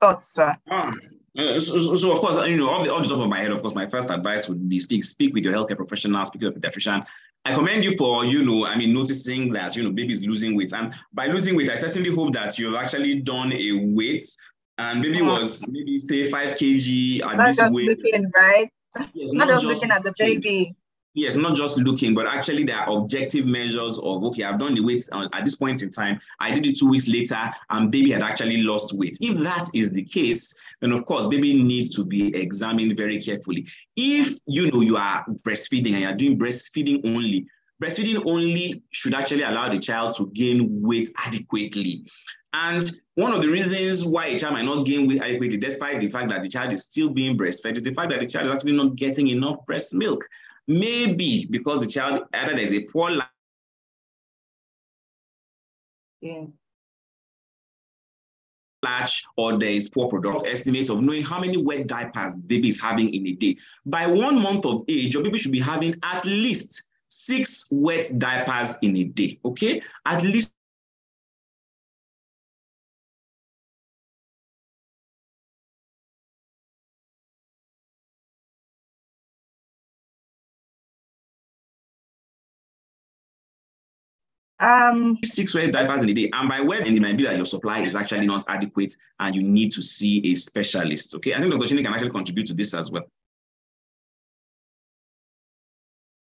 S1: Thoughts, sir?
S5: Um, uh, so, so, of course, you know, off the, all the top of my head, of course, my first advice would be speak, speak with your healthcare professional, speak with your pediatrician, I commend you for, you know, I mean, noticing that, you know, baby's losing weight. And by losing weight, I certainly hope that you've actually done a weight and baby was maybe say five kg
S1: at Not this just weight. looking, right? Yes, not, not just looking at the baby.
S5: Yes, not just looking, but actually there are objective measures of, okay, I've done the weight at this point in time. I did it two weeks later and baby had actually lost weight. If that is the case, then of course, baby needs to be examined very carefully. If you know you are breastfeeding and you're doing breastfeeding only, breastfeeding only should actually allow the child to gain weight adequately. And one of the reasons why a child might not gain weight adequately, despite the fact that the child is still being breastfed, is the fact that the child is actually not getting enough breast milk. Maybe because the child either there's a poor
S1: Yeah.
S5: Large or there is poor product estimates of knowing how many wet diapers baby is having in a day. By one month of age, your baby should be having at least six wet diapers in a day, okay? At least
S1: Um,
S5: six wet diapers in a day. And by when it might be that your supply is actually not adequate and you need to see a specialist. Okay. I think Dr. Chini can actually contribute to this as well.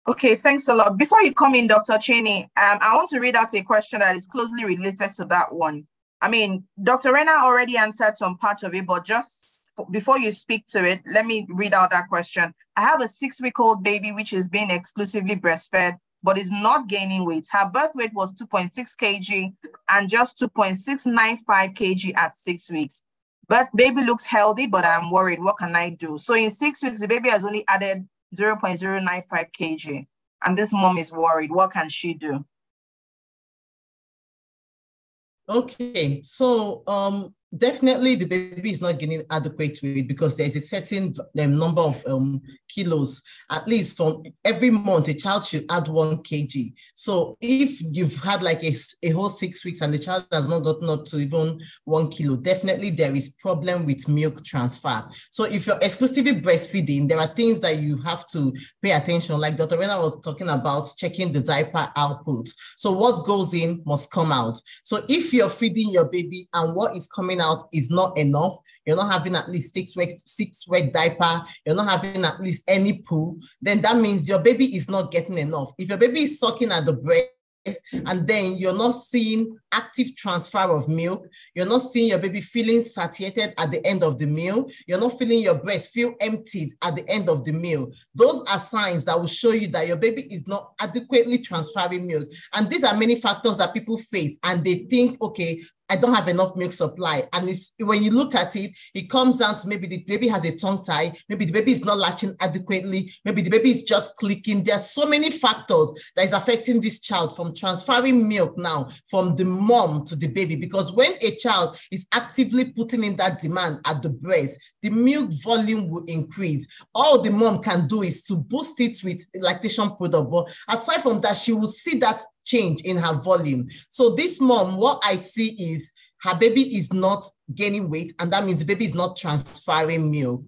S1: Okay, thanks a lot. Before you come in, Dr. Chini, um, I want to read out a question that is closely related to that one. I mean, Dr. Rena already answered some part of it, but just before you speak to it, let me read out that question. I have a six-week-old baby which is being exclusively breastfed, but is not gaining weight. Her birth weight was 2.6 kg and just 2.695 kg at six weeks. But baby looks healthy, but I'm worried. What can I do? So in six weeks, the baby has only added 0.095 kg. And this mom is worried. What can she do?
S4: Okay, so um, definitely the baby is not getting adequate weight because there's a certain um, number of um, kilos at least from every month a child should add one kg. So if you've had like a, a whole six weeks and the child has not gotten up to even one kilo definitely there is problem with milk transfer. So if you're exclusively breastfeeding there are things that you have to pay attention. Like dr rena was talking about checking the diaper output. So what goes in must come out. So if you're feeding your baby and what is coming out is not enough, you're not having at least six wet, six wet diaper, you're not having at least any poo, then that means your baby is not getting enough. If your baby is sucking at the breast, and then you're not seeing active transfer of milk. You're not seeing your baby feeling satiated at the end of the meal. You're not feeling your breast feel emptied at the end of the meal. Those are signs that will show you that your baby is not adequately transferring milk. And these are many factors that people face and they think, okay, I don't have enough milk supply. And it's when you look at it, it comes down to maybe the baby has a tongue tie, maybe the baby is not latching adequately, maybe the baby is just clicking. There are so many factors that is affecting this child from transferring milk now from the mom to the baby. Because when a child is actively putting in that demand at the breast, the milk volume will increase. All the mom can do is to boost it with lactation product. But aside from that, she will see that change in her volume. So this mom, what I see is her baby is not gaining weight, and that means the baby is not transferring milk.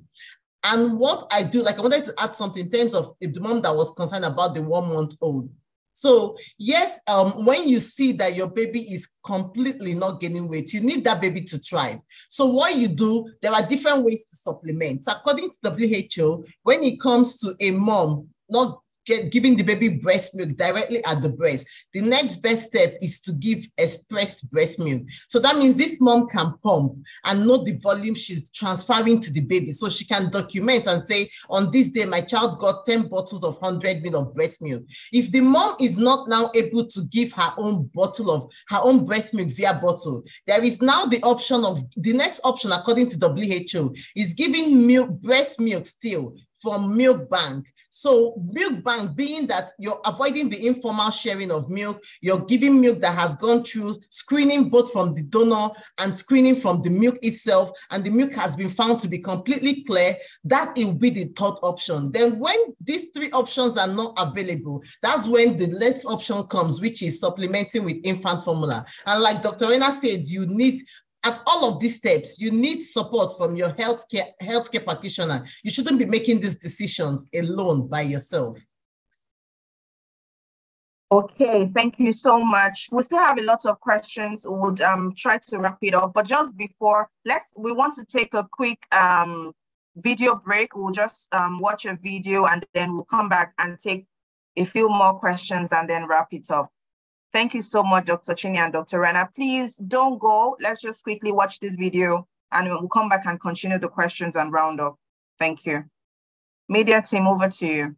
S4: And what I do, like I wanted to add something in terms of the mom that was concerned about the one month old. So yes, um, when you see that your baby is completely not gaining weight, you need that baby to thrive. So what you do, there are different ways to supplement. So according to WHO, when it comes to a mom not get, giving the baby breast milk directly at the breast. The next best step is to give expressed breast milk. So that means this mom can pump and know the volume she's transferring to the baby. So she can document and say, on this day, my child got 10 bottles of 100 ml of breast milk. If the mom is not now able to give her own bottle of her own breast milk via bottle, there is now the option of the next option, according to WHO, is giving milk, breast milk still from milk bank. So milk bank being that you're avoiding the informal sharing of milk, you're giving milk that has gone through screening both from the donor and screening from the milk itself, and the milk has been found to be completely clear, that it will be the third option. Then when these three options are not available, that's when the next option comes, which is supplementing with infant formula. And like Dr. Rena said, you need at all of these steps, you need support from your healthcare healthcare practitioner. You shouldn't be making these decisions alone by yourself.
S1: Okay, thank you so much. We still have a lot of questions. We'll um, try to wrap it up, but just before, let's we want to take a quick um, video break. We'll just um, watch a video and then we'll come back and take a few more questions and then wrap it up. Thank you so much, Dr. Chini and Dr. Rana. Please don't go. Let's just quickly watch this video and we'll come back and continue the questions and round up. Thank you. Media team, over to you.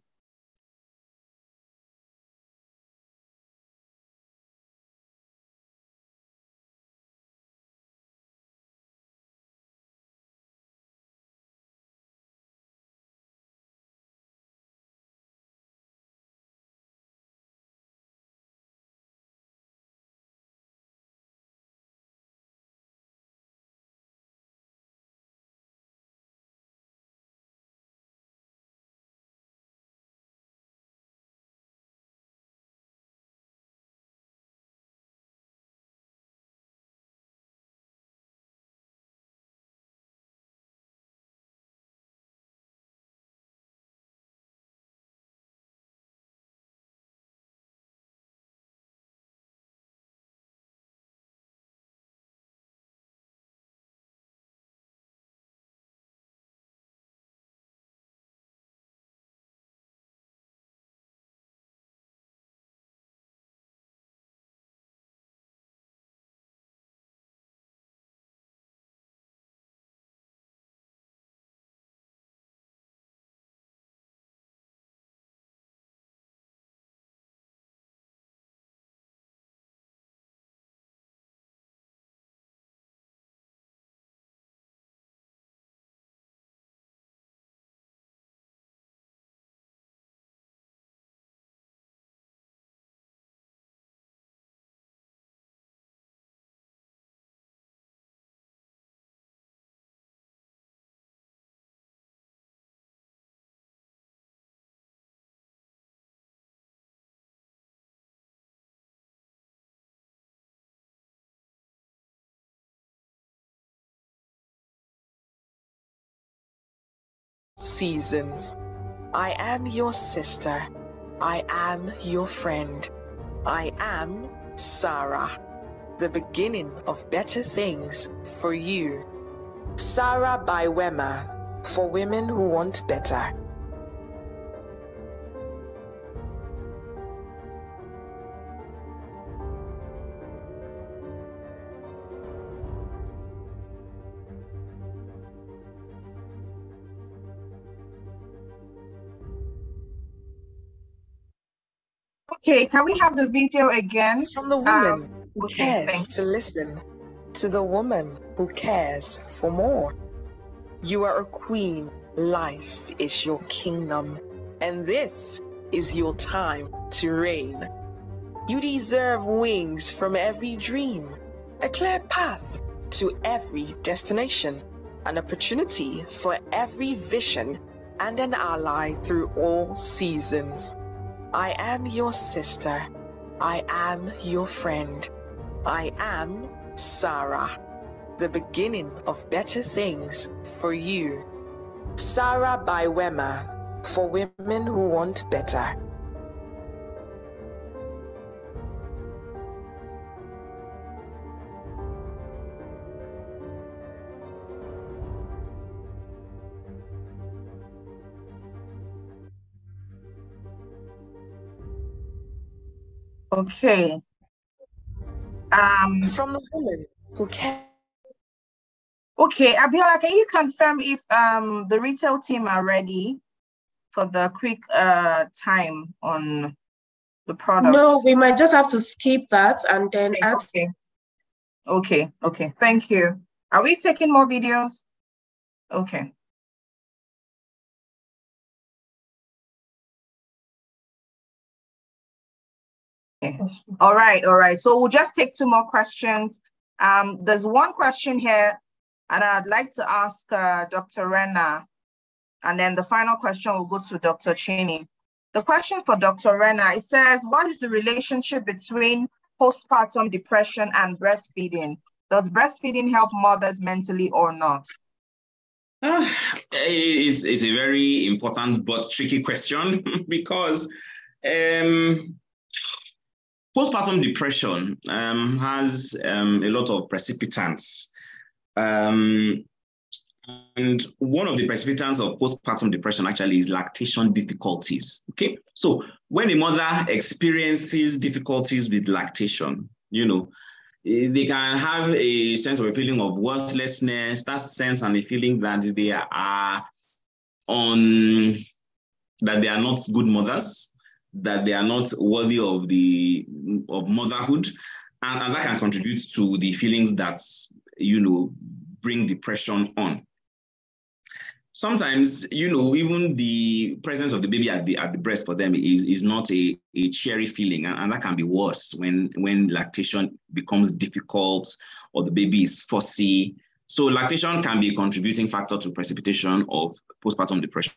S6: Seasons. I am your sister. I am your friend. I am SARA, the beginning of better things for you. SARA by Wema, for women who want better.
S1: Okay, can we have the video again?
S6: From the woman um, who okay, cares to listen to the woman who cares for more. You are a queen. Life is your kingdom. And this is your time to reign. You deserve wings from every dream, a clear path to every destination, an opportunity for every vision, and an ally through all seasons. I am your sister. I am your friend. I am SARA, the beginning of better things for you. SARA by Wema, for women who want better.
S1: Okay. Um,
S6: From the woman who can.
S1: Okay, Abiola, can you confirm if um the retail team are ready for the quick uh time on the product?
S3: No, we might just have to skip that and then
S1: okay, add. Okay. Okay. Okay. Thank you. Are we taking more videos? Okay. Okay. All right, all right. So we'll just take two more questions. Um, there's one question here, and I'd like to ask uh, Dr. Rena, and then the final question will go to Dr. Chini. The question for Dr. Rena, it says, what is the relationship between postpartum depression and breastfeeding? Does breastfeeding help mothers mentally or not?
S5: Uh, it's, it's a very important but tricky question because um, Postpartum depression um, has um, a lot of precipitants. Um, and one of the precipitants of postpartum depression actually is lactation difficulties. Okay. So when a mother experiences difficulties with lactation, you know, eh, they can have a sense of a feeling of worthlessness, that sense and a feeling that they are on, that they are not good mothers, that they are not worthy of the of motherhood, and, and that can contribute to the feelings that you know bring depression on. Sometimes, you know, even the presence of the baby at the at the breast for them is, is not a, a cheery feeling, and, and that can be worse when when lactation becomes difficult or the baby is fussy. So lactation can be a contributing factor to precipitation of postpartum depression.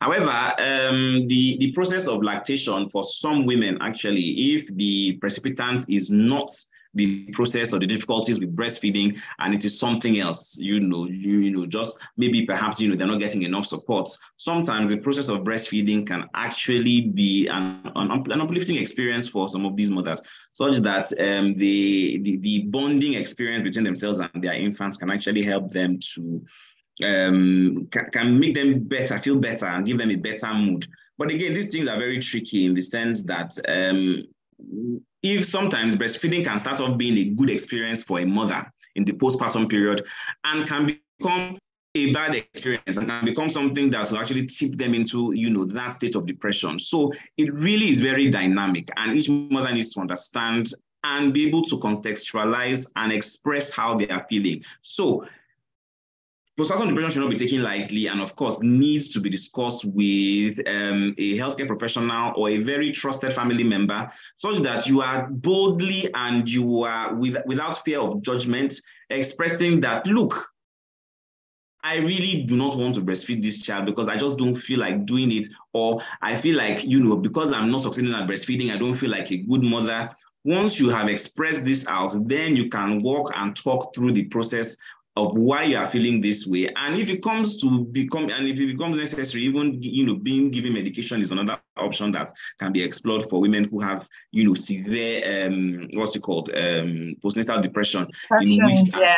S5: However, um, the, the process of lactation for some women, actually, if the precipitant is not the process or the difficulties with breastfeeding and it is something else you know you, you know just maybe perhaps you know they're not getting enough support sometimes the process of breastfeeding can actually be an, an, an uplifting experience for some of these mothers such that um, the, the the bonding experience between themselves and their infants can actually help them to um, can, can make them better feel better and give them a better mood. But again these things are very tricky in the sense that um, if sometimes breastfeeding can start off being a good experience for a mother in the postpartum period and can become a bad experience and can become something that will actually tip them into you know that state of depression. So it really is very dynamic and each mother needs to understand and be able to contextualize and express how they are feeling. So Postpartum depression should not be taken lightly and, of course, needs to be discussed with um, a healthcare professional or a very trusted family member such that you are boldly and you are with, without fear of judgment expressing that, look, I really do not want to breastfeed this child because I just don't feel like doing it. Or I feel like, you know, because I'm not succeeding at breastfeeding, I don't feel like a good mother. Once you have expressed this out, then you can walk and talk through the process of why you are feeling this way. And if it comes to become, and if it becomes necessary, even you know, being given medication is another option that can be explored for women who have, you know, severe um, what's it called, um, postnatal depression,
S1: depression in which, yeah.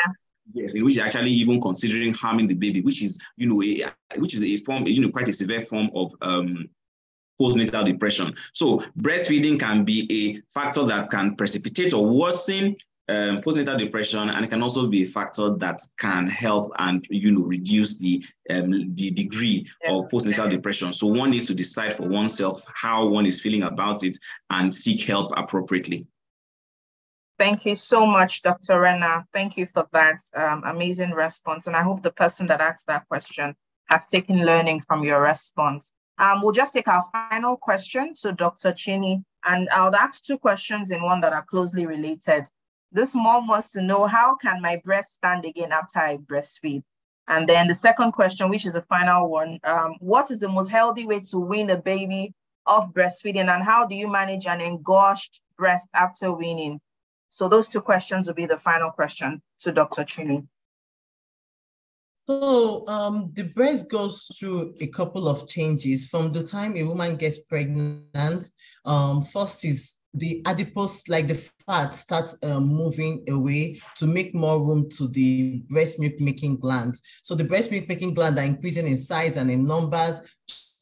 S5: Yes, in which they're actually even considering harming the baby, which is, you know, a, which is a form, you know, quite a severe form of um, postnatal depression. So breastfeeding can be a factor that can precipitate or worsen um, postnatal depression, and it can also be a factor that can help and you know reduce the um, the degree yeah. of postnatal depression. So one needs to decide for oneself how one is feeling about it and seek help appropriately.
S1: Thank you so much, Dr. Rena. Thank you for that um, amazing response. And I hope the person that asked that question has taken learning from your response. Um, we'll just take our final question to Dr. Chini, and I'll ask two questions in one that are closely related. This mom wants to know how can my breast stand again after I breastfeed? And then the second question, which is the final one, um, what is the most healthy way to wean a baby off breastfeeding and how do you manage an engorged breast after weaning? So those two questions will be the final question to Dr. Chini.
S4: So um, the breast goes through a couple of changes from the time a woman gets pregnant. Um, first is the adipose, like the fat, starts um, moving away to make more room to the breast milk making glands. So the breast milk making glands are increasing in size and in numbers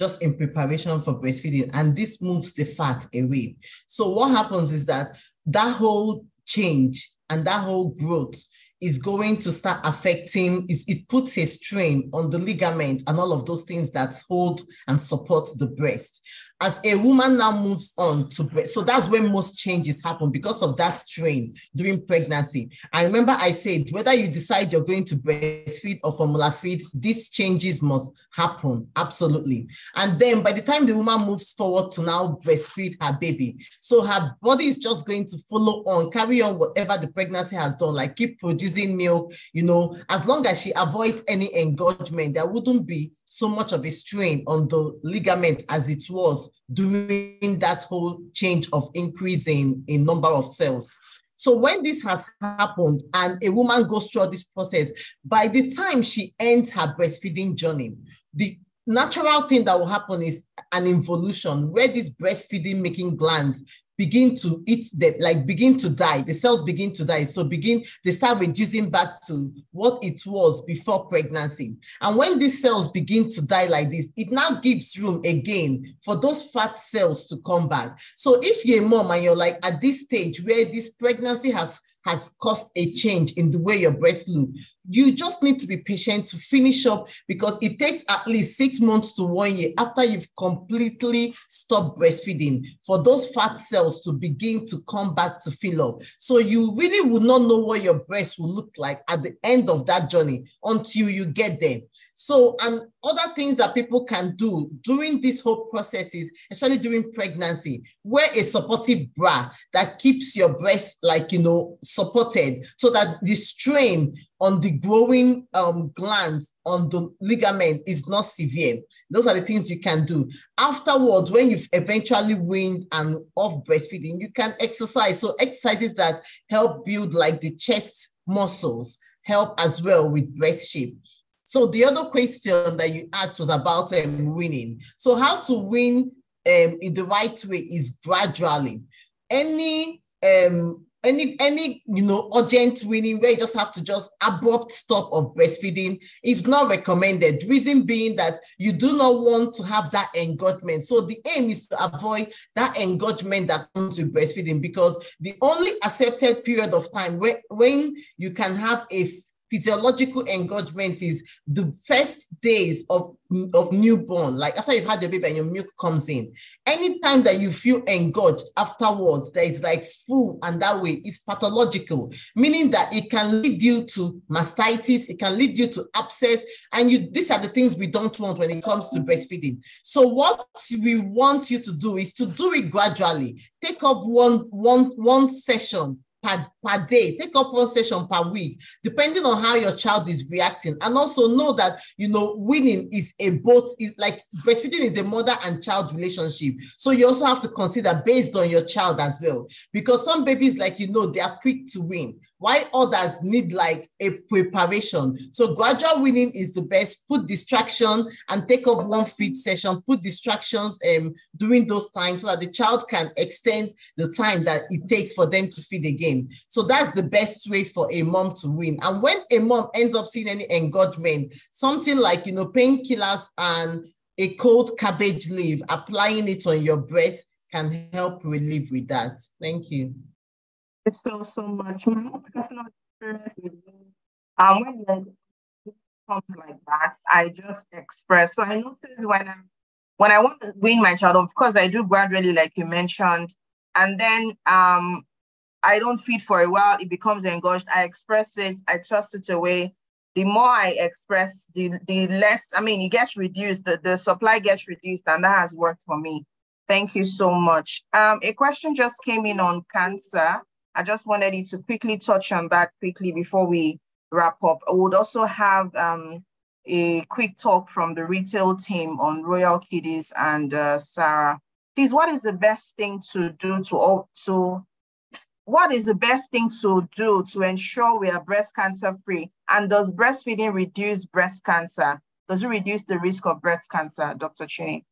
S4: just in preparation for breastfeeding, and this moves the fat away. So what happens is that that whole change and that whole growth is going to start affecting, it puts a strain on the ligament and all of those things that hold and support the breast as a woman now moves on to breast, so that's when most changes happen because of that strain during pregnancy. I remember I said whether you decide you're going to breastfeed or formula feed, these changes must happen absolutely. And then by the time the woman moves forward to now breastfeed her baby, so her body is just going to follow on, carry on whatever the pregnancy has done, like keep producing milk. You know, as long as she avoids any engorgement, there wouldn't be so much of a strain on the ligament as it was during that whole change of increasing in number of cells. So when this has happened and a woman goes through this process, by the time she ends her breastfeeding journey, the natural thing that will happen is an involution where these breastfeeding making glands begin to eat them, like begin to die. The cells begin to die. So begin, they start reducing back to what it was before pregnancy. And when these cells begin to die like this, it now gives room again for those fat cells to come back. So if you're a mom and you're like at this stage where this pregnancy has has caused a change in the way your breast look. You just need to be patient to finish up because it takes at least six months to one year after you've completely stopped breastfeeding for those fat cells to begin to come back to fill up. So you really would not know what your breast will look like at the end of that journey until you get there. So, and other things that people can do during this whole process is, especially during pregnancy, wear a supportive bra that keeps your breast, like, you know, supported so that the strain on the growing um, glands on the ligament is not severe. Those are the things you can do. Afterwards, when you've eventually weaned and off breastfeeding, you can exercise. So exercises that help build like the chest muscles help as well with breast shape. So the other question that you asked was about um, winning. So how to win um, in the right way is gradually. Any um, any any you know urgent winning where you just have to just abrupt stop of breastfeeding is not recommended reason being that you do not want to have that engorgement so the aim is to avoid that engorgement that comes with breastfeeding because the only accepted period of time where, when you can have a physiological engorgement is the first days of, of newborn, like after you've had your baby and your milk comes in. Anytime that you feel engorged afterwards, that is like full and that way is pathological, meaning that it can lead you to mastitis, it can lead you to abscess, and you these are the things we don't want when it comes to breastfeeding. So what we want you to do is to do it gradually. Take off one, one, one session per, per day, take up one session per week, depending on how your child is reacting. And also know that, you know, winning is a both, is like breastfeeding is a mother and child relationship. So you also have to consider based on your child as well. Because some babies, like, you know, they are quick to win. Why others need like a preparation. So gradual winning is the best. Put distraction and take off one feed session. Put distractions um, during those times so that the child can extend the time that it takes for them to feed again. So that's the best way for a mom to win. And when a mom ends up seeing any engorgement, something like you know painkillers and a cold cabbage leaf, applying it on your breast can help relieve with that. Thank you.
S1: So, so much. My personal experience with me, um, when it comes like that, I just express. So I notice when I'm when I want to wean my child, of course I do gradually, like you mentioned, and then um I don't feed for a while, it becomes engorged. I express it, I trust it away. The more I express, the the less, I mean, it gets reduced, the, the supply gets reduced, and that has worked for me. Thank you so much. Um, a question just came in on cancer. I just wanted you to quickly touch on that quickly before we wrap up. I would also have um, a quick talk from the retail team on Royal Kiddies and uh, SARA. Please, what is the best thing to do to also, what is the best thing to do to ensure we are breast cancer free? And does breastfeeding reduce breast cancer? Does it reduce the risk of breast cancer, Dr. Chini?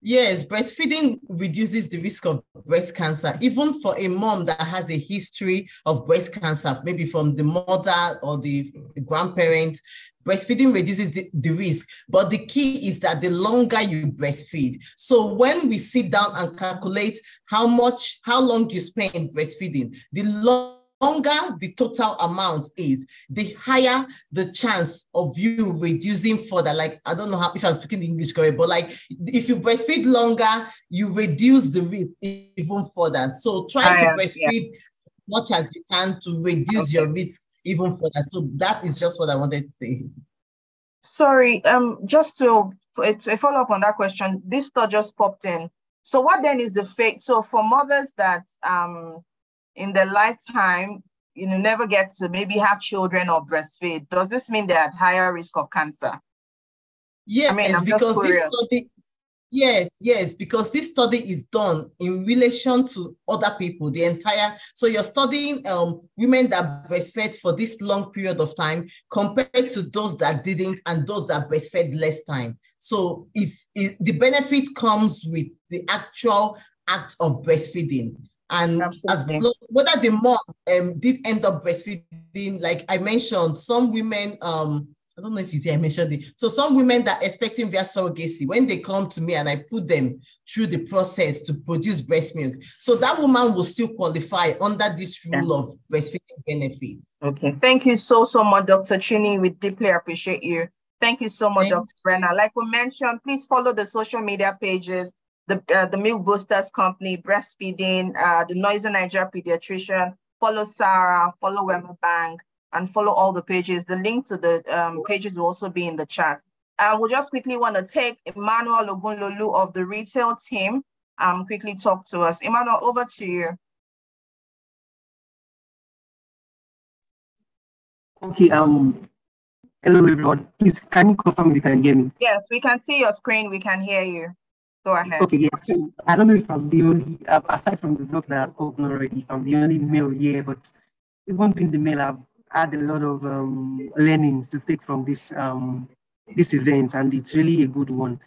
S4: Yes, breastfeeding reduces the risk of breast cancer, even for a mom that has a history of breast cancer, maybe from the mother or the grandparent. Breastfeeding reduces the, the risk, but the key is that the longer you breastfeed. So when we sit down and calculate how much, how long you spend breastfeeding, the long longer the total amount is, the higher the chance of you reducing further. Like, I don't know how if I'm speaking English correct, but like if you breastfeed longer, you reduce the risk even further. So try to breastfeed yeah. much as you can to reduce okay. your risk even further. So that is just what I wanted to say.
S1: Sorry, um, just to, to follow up on that question, this thought just popped in. So what then is the fate? So for mothers that um in their lifetime, you know, never get to maybe have children or breastfeed, does this mean they're at higher risk of cancer?
S4: Yes, I mean, I'm because this study, yes, yes, because this study is done in relation to other people, the entire. So you're studying um, women that breastfed for this long period of time compared to those that didn't and those that breastfed less time. So it's, it, the benefit comes with the actual act of breastfeeding. And Absolutely. as whether the mom um, did end up breastfeeding, like I mentioned, some women, um, I don't know if you see, I mentioned it. So some women that expecting via surrogacy, when they come to me and I put them through the process to produce breast milk, so that woman will still qualify under this rule yeah. of breastfeeding benefits.
S1: Okay. Thank you so, so much, Dr. Chini. We deeply appreciate you. Thank you so much, Thank Dr. Brenna. Like we mentioned, please follow the social media pages the, uh, the Milk Boosters Company, Breastfeeding, uh, the Noisy Naija Pediatrician, follow SARA, follow Wema Bank, and follow all the pages. The link to the um, pages will also be in the chat. And uh, we'll just quickly want to take Emmanuel Ogunlolu of the retail team um, quickly talk to us. Emmanuel, over to you.
S7: Okay, um, hello everyone. Please, can you confirm you can hear me?
S1: Yes, we can see your screen. We can hear you. Go ahead.
S7: Okay, yeah. So I don't know if I'm the only, uh, aside from the doctor that I've spoken already, I'm the only male here, but even being the male, I've had a lot of um, learnings to take from this um, this event, and it's really a good one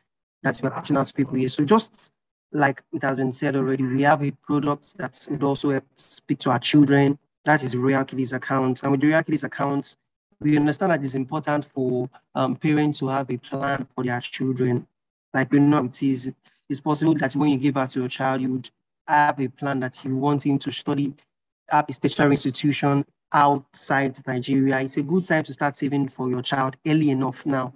S7: that we're pushing out to people here. So just like it has been said already, we have a product that would also speak to our children. That is Royal Kiddies account. And with the Royal Kiddies account, we understand that it's important for um, parents to have a plan for their children like we know it is it's possible that when you give birth to your child, you would have a plan that you want him to study at a tertiary institution outside Nigeria. It's a good time to start saving for your child early enough now,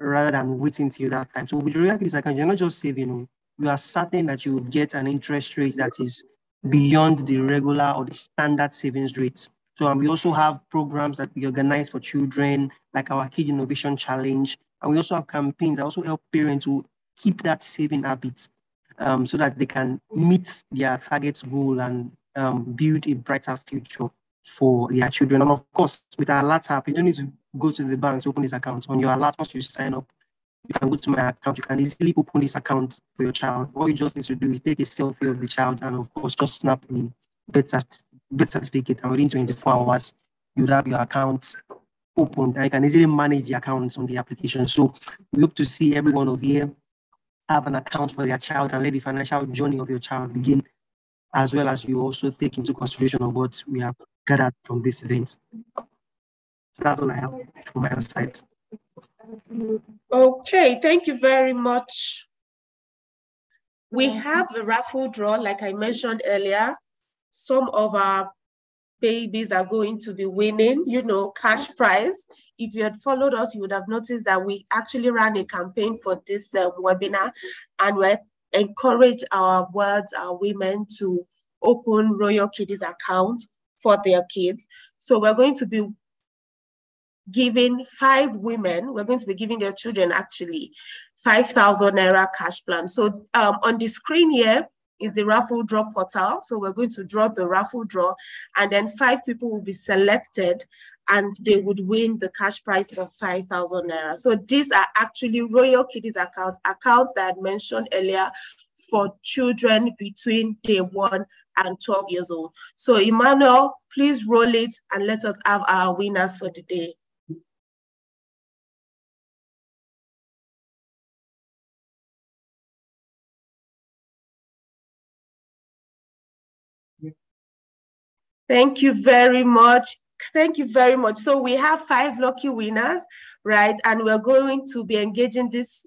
S7: rather than waiting till that time. So with Royal account, you're not just saving, oh. you are certain that you will get an interest rate that is beyond the regular or the standard savings rates. So we also have programs that we organize for children, like our Kid Innovation Challenge, and we also have campaigns that also help parents to keep that saving habit um, so that they can meet their target goal and um, build a brighter future for their children. And of course, with our ALAT app, you don't need to go to the bank to open this account. On your ALAT, once you sign up, you can go to my account. You can easily open this account for your child. All you just need to do is take a selfie of the child and, of course, just snap the birth, birth certificate, and within 24 hours, you'll have your account opened. I can easily manage the accounts on the application. So we hope to see every one of you have an account for your child and let the financial journey of your child begin, as well as you also take into consideration of what we have gathered from this event. So that's all I have from my side.
S3: Okay, thank you very much. We have a raffle draw, like I mentioned earlier. Some of our babies are going to be winning, you know, cash prize. If you had followed us, you would have noticed that we actually ran a campaign for this uh, webinar and we encourage our words, our women to open Royal Kiddies account for their kids. So we're going to be giving five women, we're going to be giving their children actually 5,000 Naira cash plan. So um, on the screen here, is the raffle draw portal. So we're going to draw the raffle draw, and then five people will be selected and they would win the cash prize of 5,000 Naira. So these are actually Royal Kiddies accounts, accounts that I had mentioned earlier for children between day one and 12 years old. So Emmanuel, please roll it and let us have our winners for the day. Thank you very much. Thank you very much. So we have five lucky winners, right? And we're going to be engaging these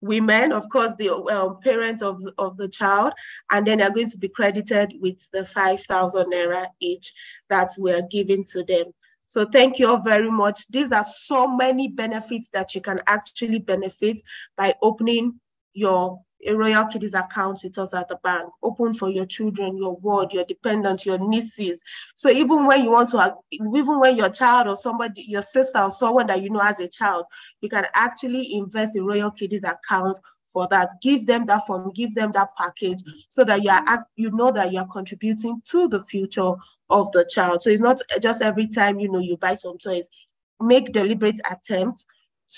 S3: women, of course, the um, parents of, of the child, and then they're going to be credited with the 5,000 Naira each that we're giving to them. So thank you all very much. These are so many benefits that you can actually benefit by opening your a Royal Kiddies account with us at the bank, open for your children, your ward, your dependents, your nieces. So even when you want to, even when your child or somebody, your sister or someone that you know as a child, you can actually invest in Royal Kiddies account for that. Give them that form, give them that package so that you are you know that you are contributing to the future of the child. So it's not just every time you know you buy some toys. Make deliberate attempt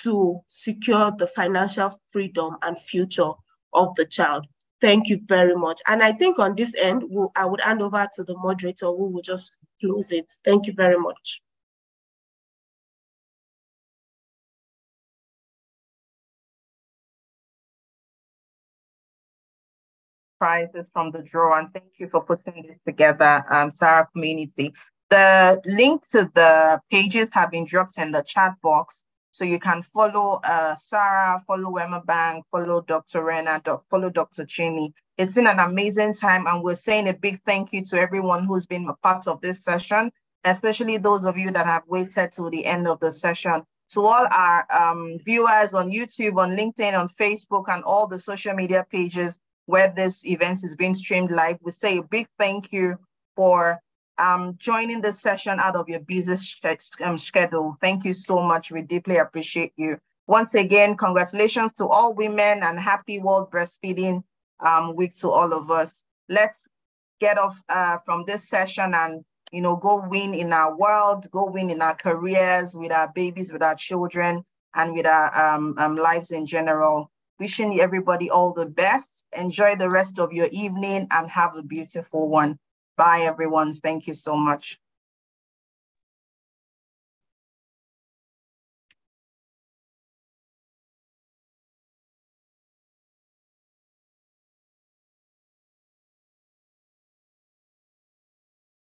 S3: to secure the financial freedom and future of the child. Thank you very much. And I think on this end, we'll, I would hand over to the moderator who will just close it. Thank you very much.
S1: prizes from the draw and thank you for putting this together, um, SARA community. The link to the pages have been dropped in the chat box. So you can follow uh, SARA, follow Wema Bank, follow Dr. Rena, follow Dr. Chini. It's been an amazing time, and we're saying a big thank you to everyone who's been a part of this session, especially those of you that have waited till the end of the session. To all our um, viewers on YouTube, on LinkedIn, on Facebook, and all the social media pages where this event is being streamed live, we say a big thank you for um, joining the session out of your busy um, schedule. Thank you so much. We deeply appreciate you. Once again, congratulations to all women and happy World Breastfeeding um, Week to all of us. Let's get off uh, from this session and you know go win in our world, go win in our careers, with our babies, with our children, and with our um, um, lives in general. Wishing everybody all the best. Enjoy the rest of your evening and have a beautiful one. Bye, everyone. Thank you so much.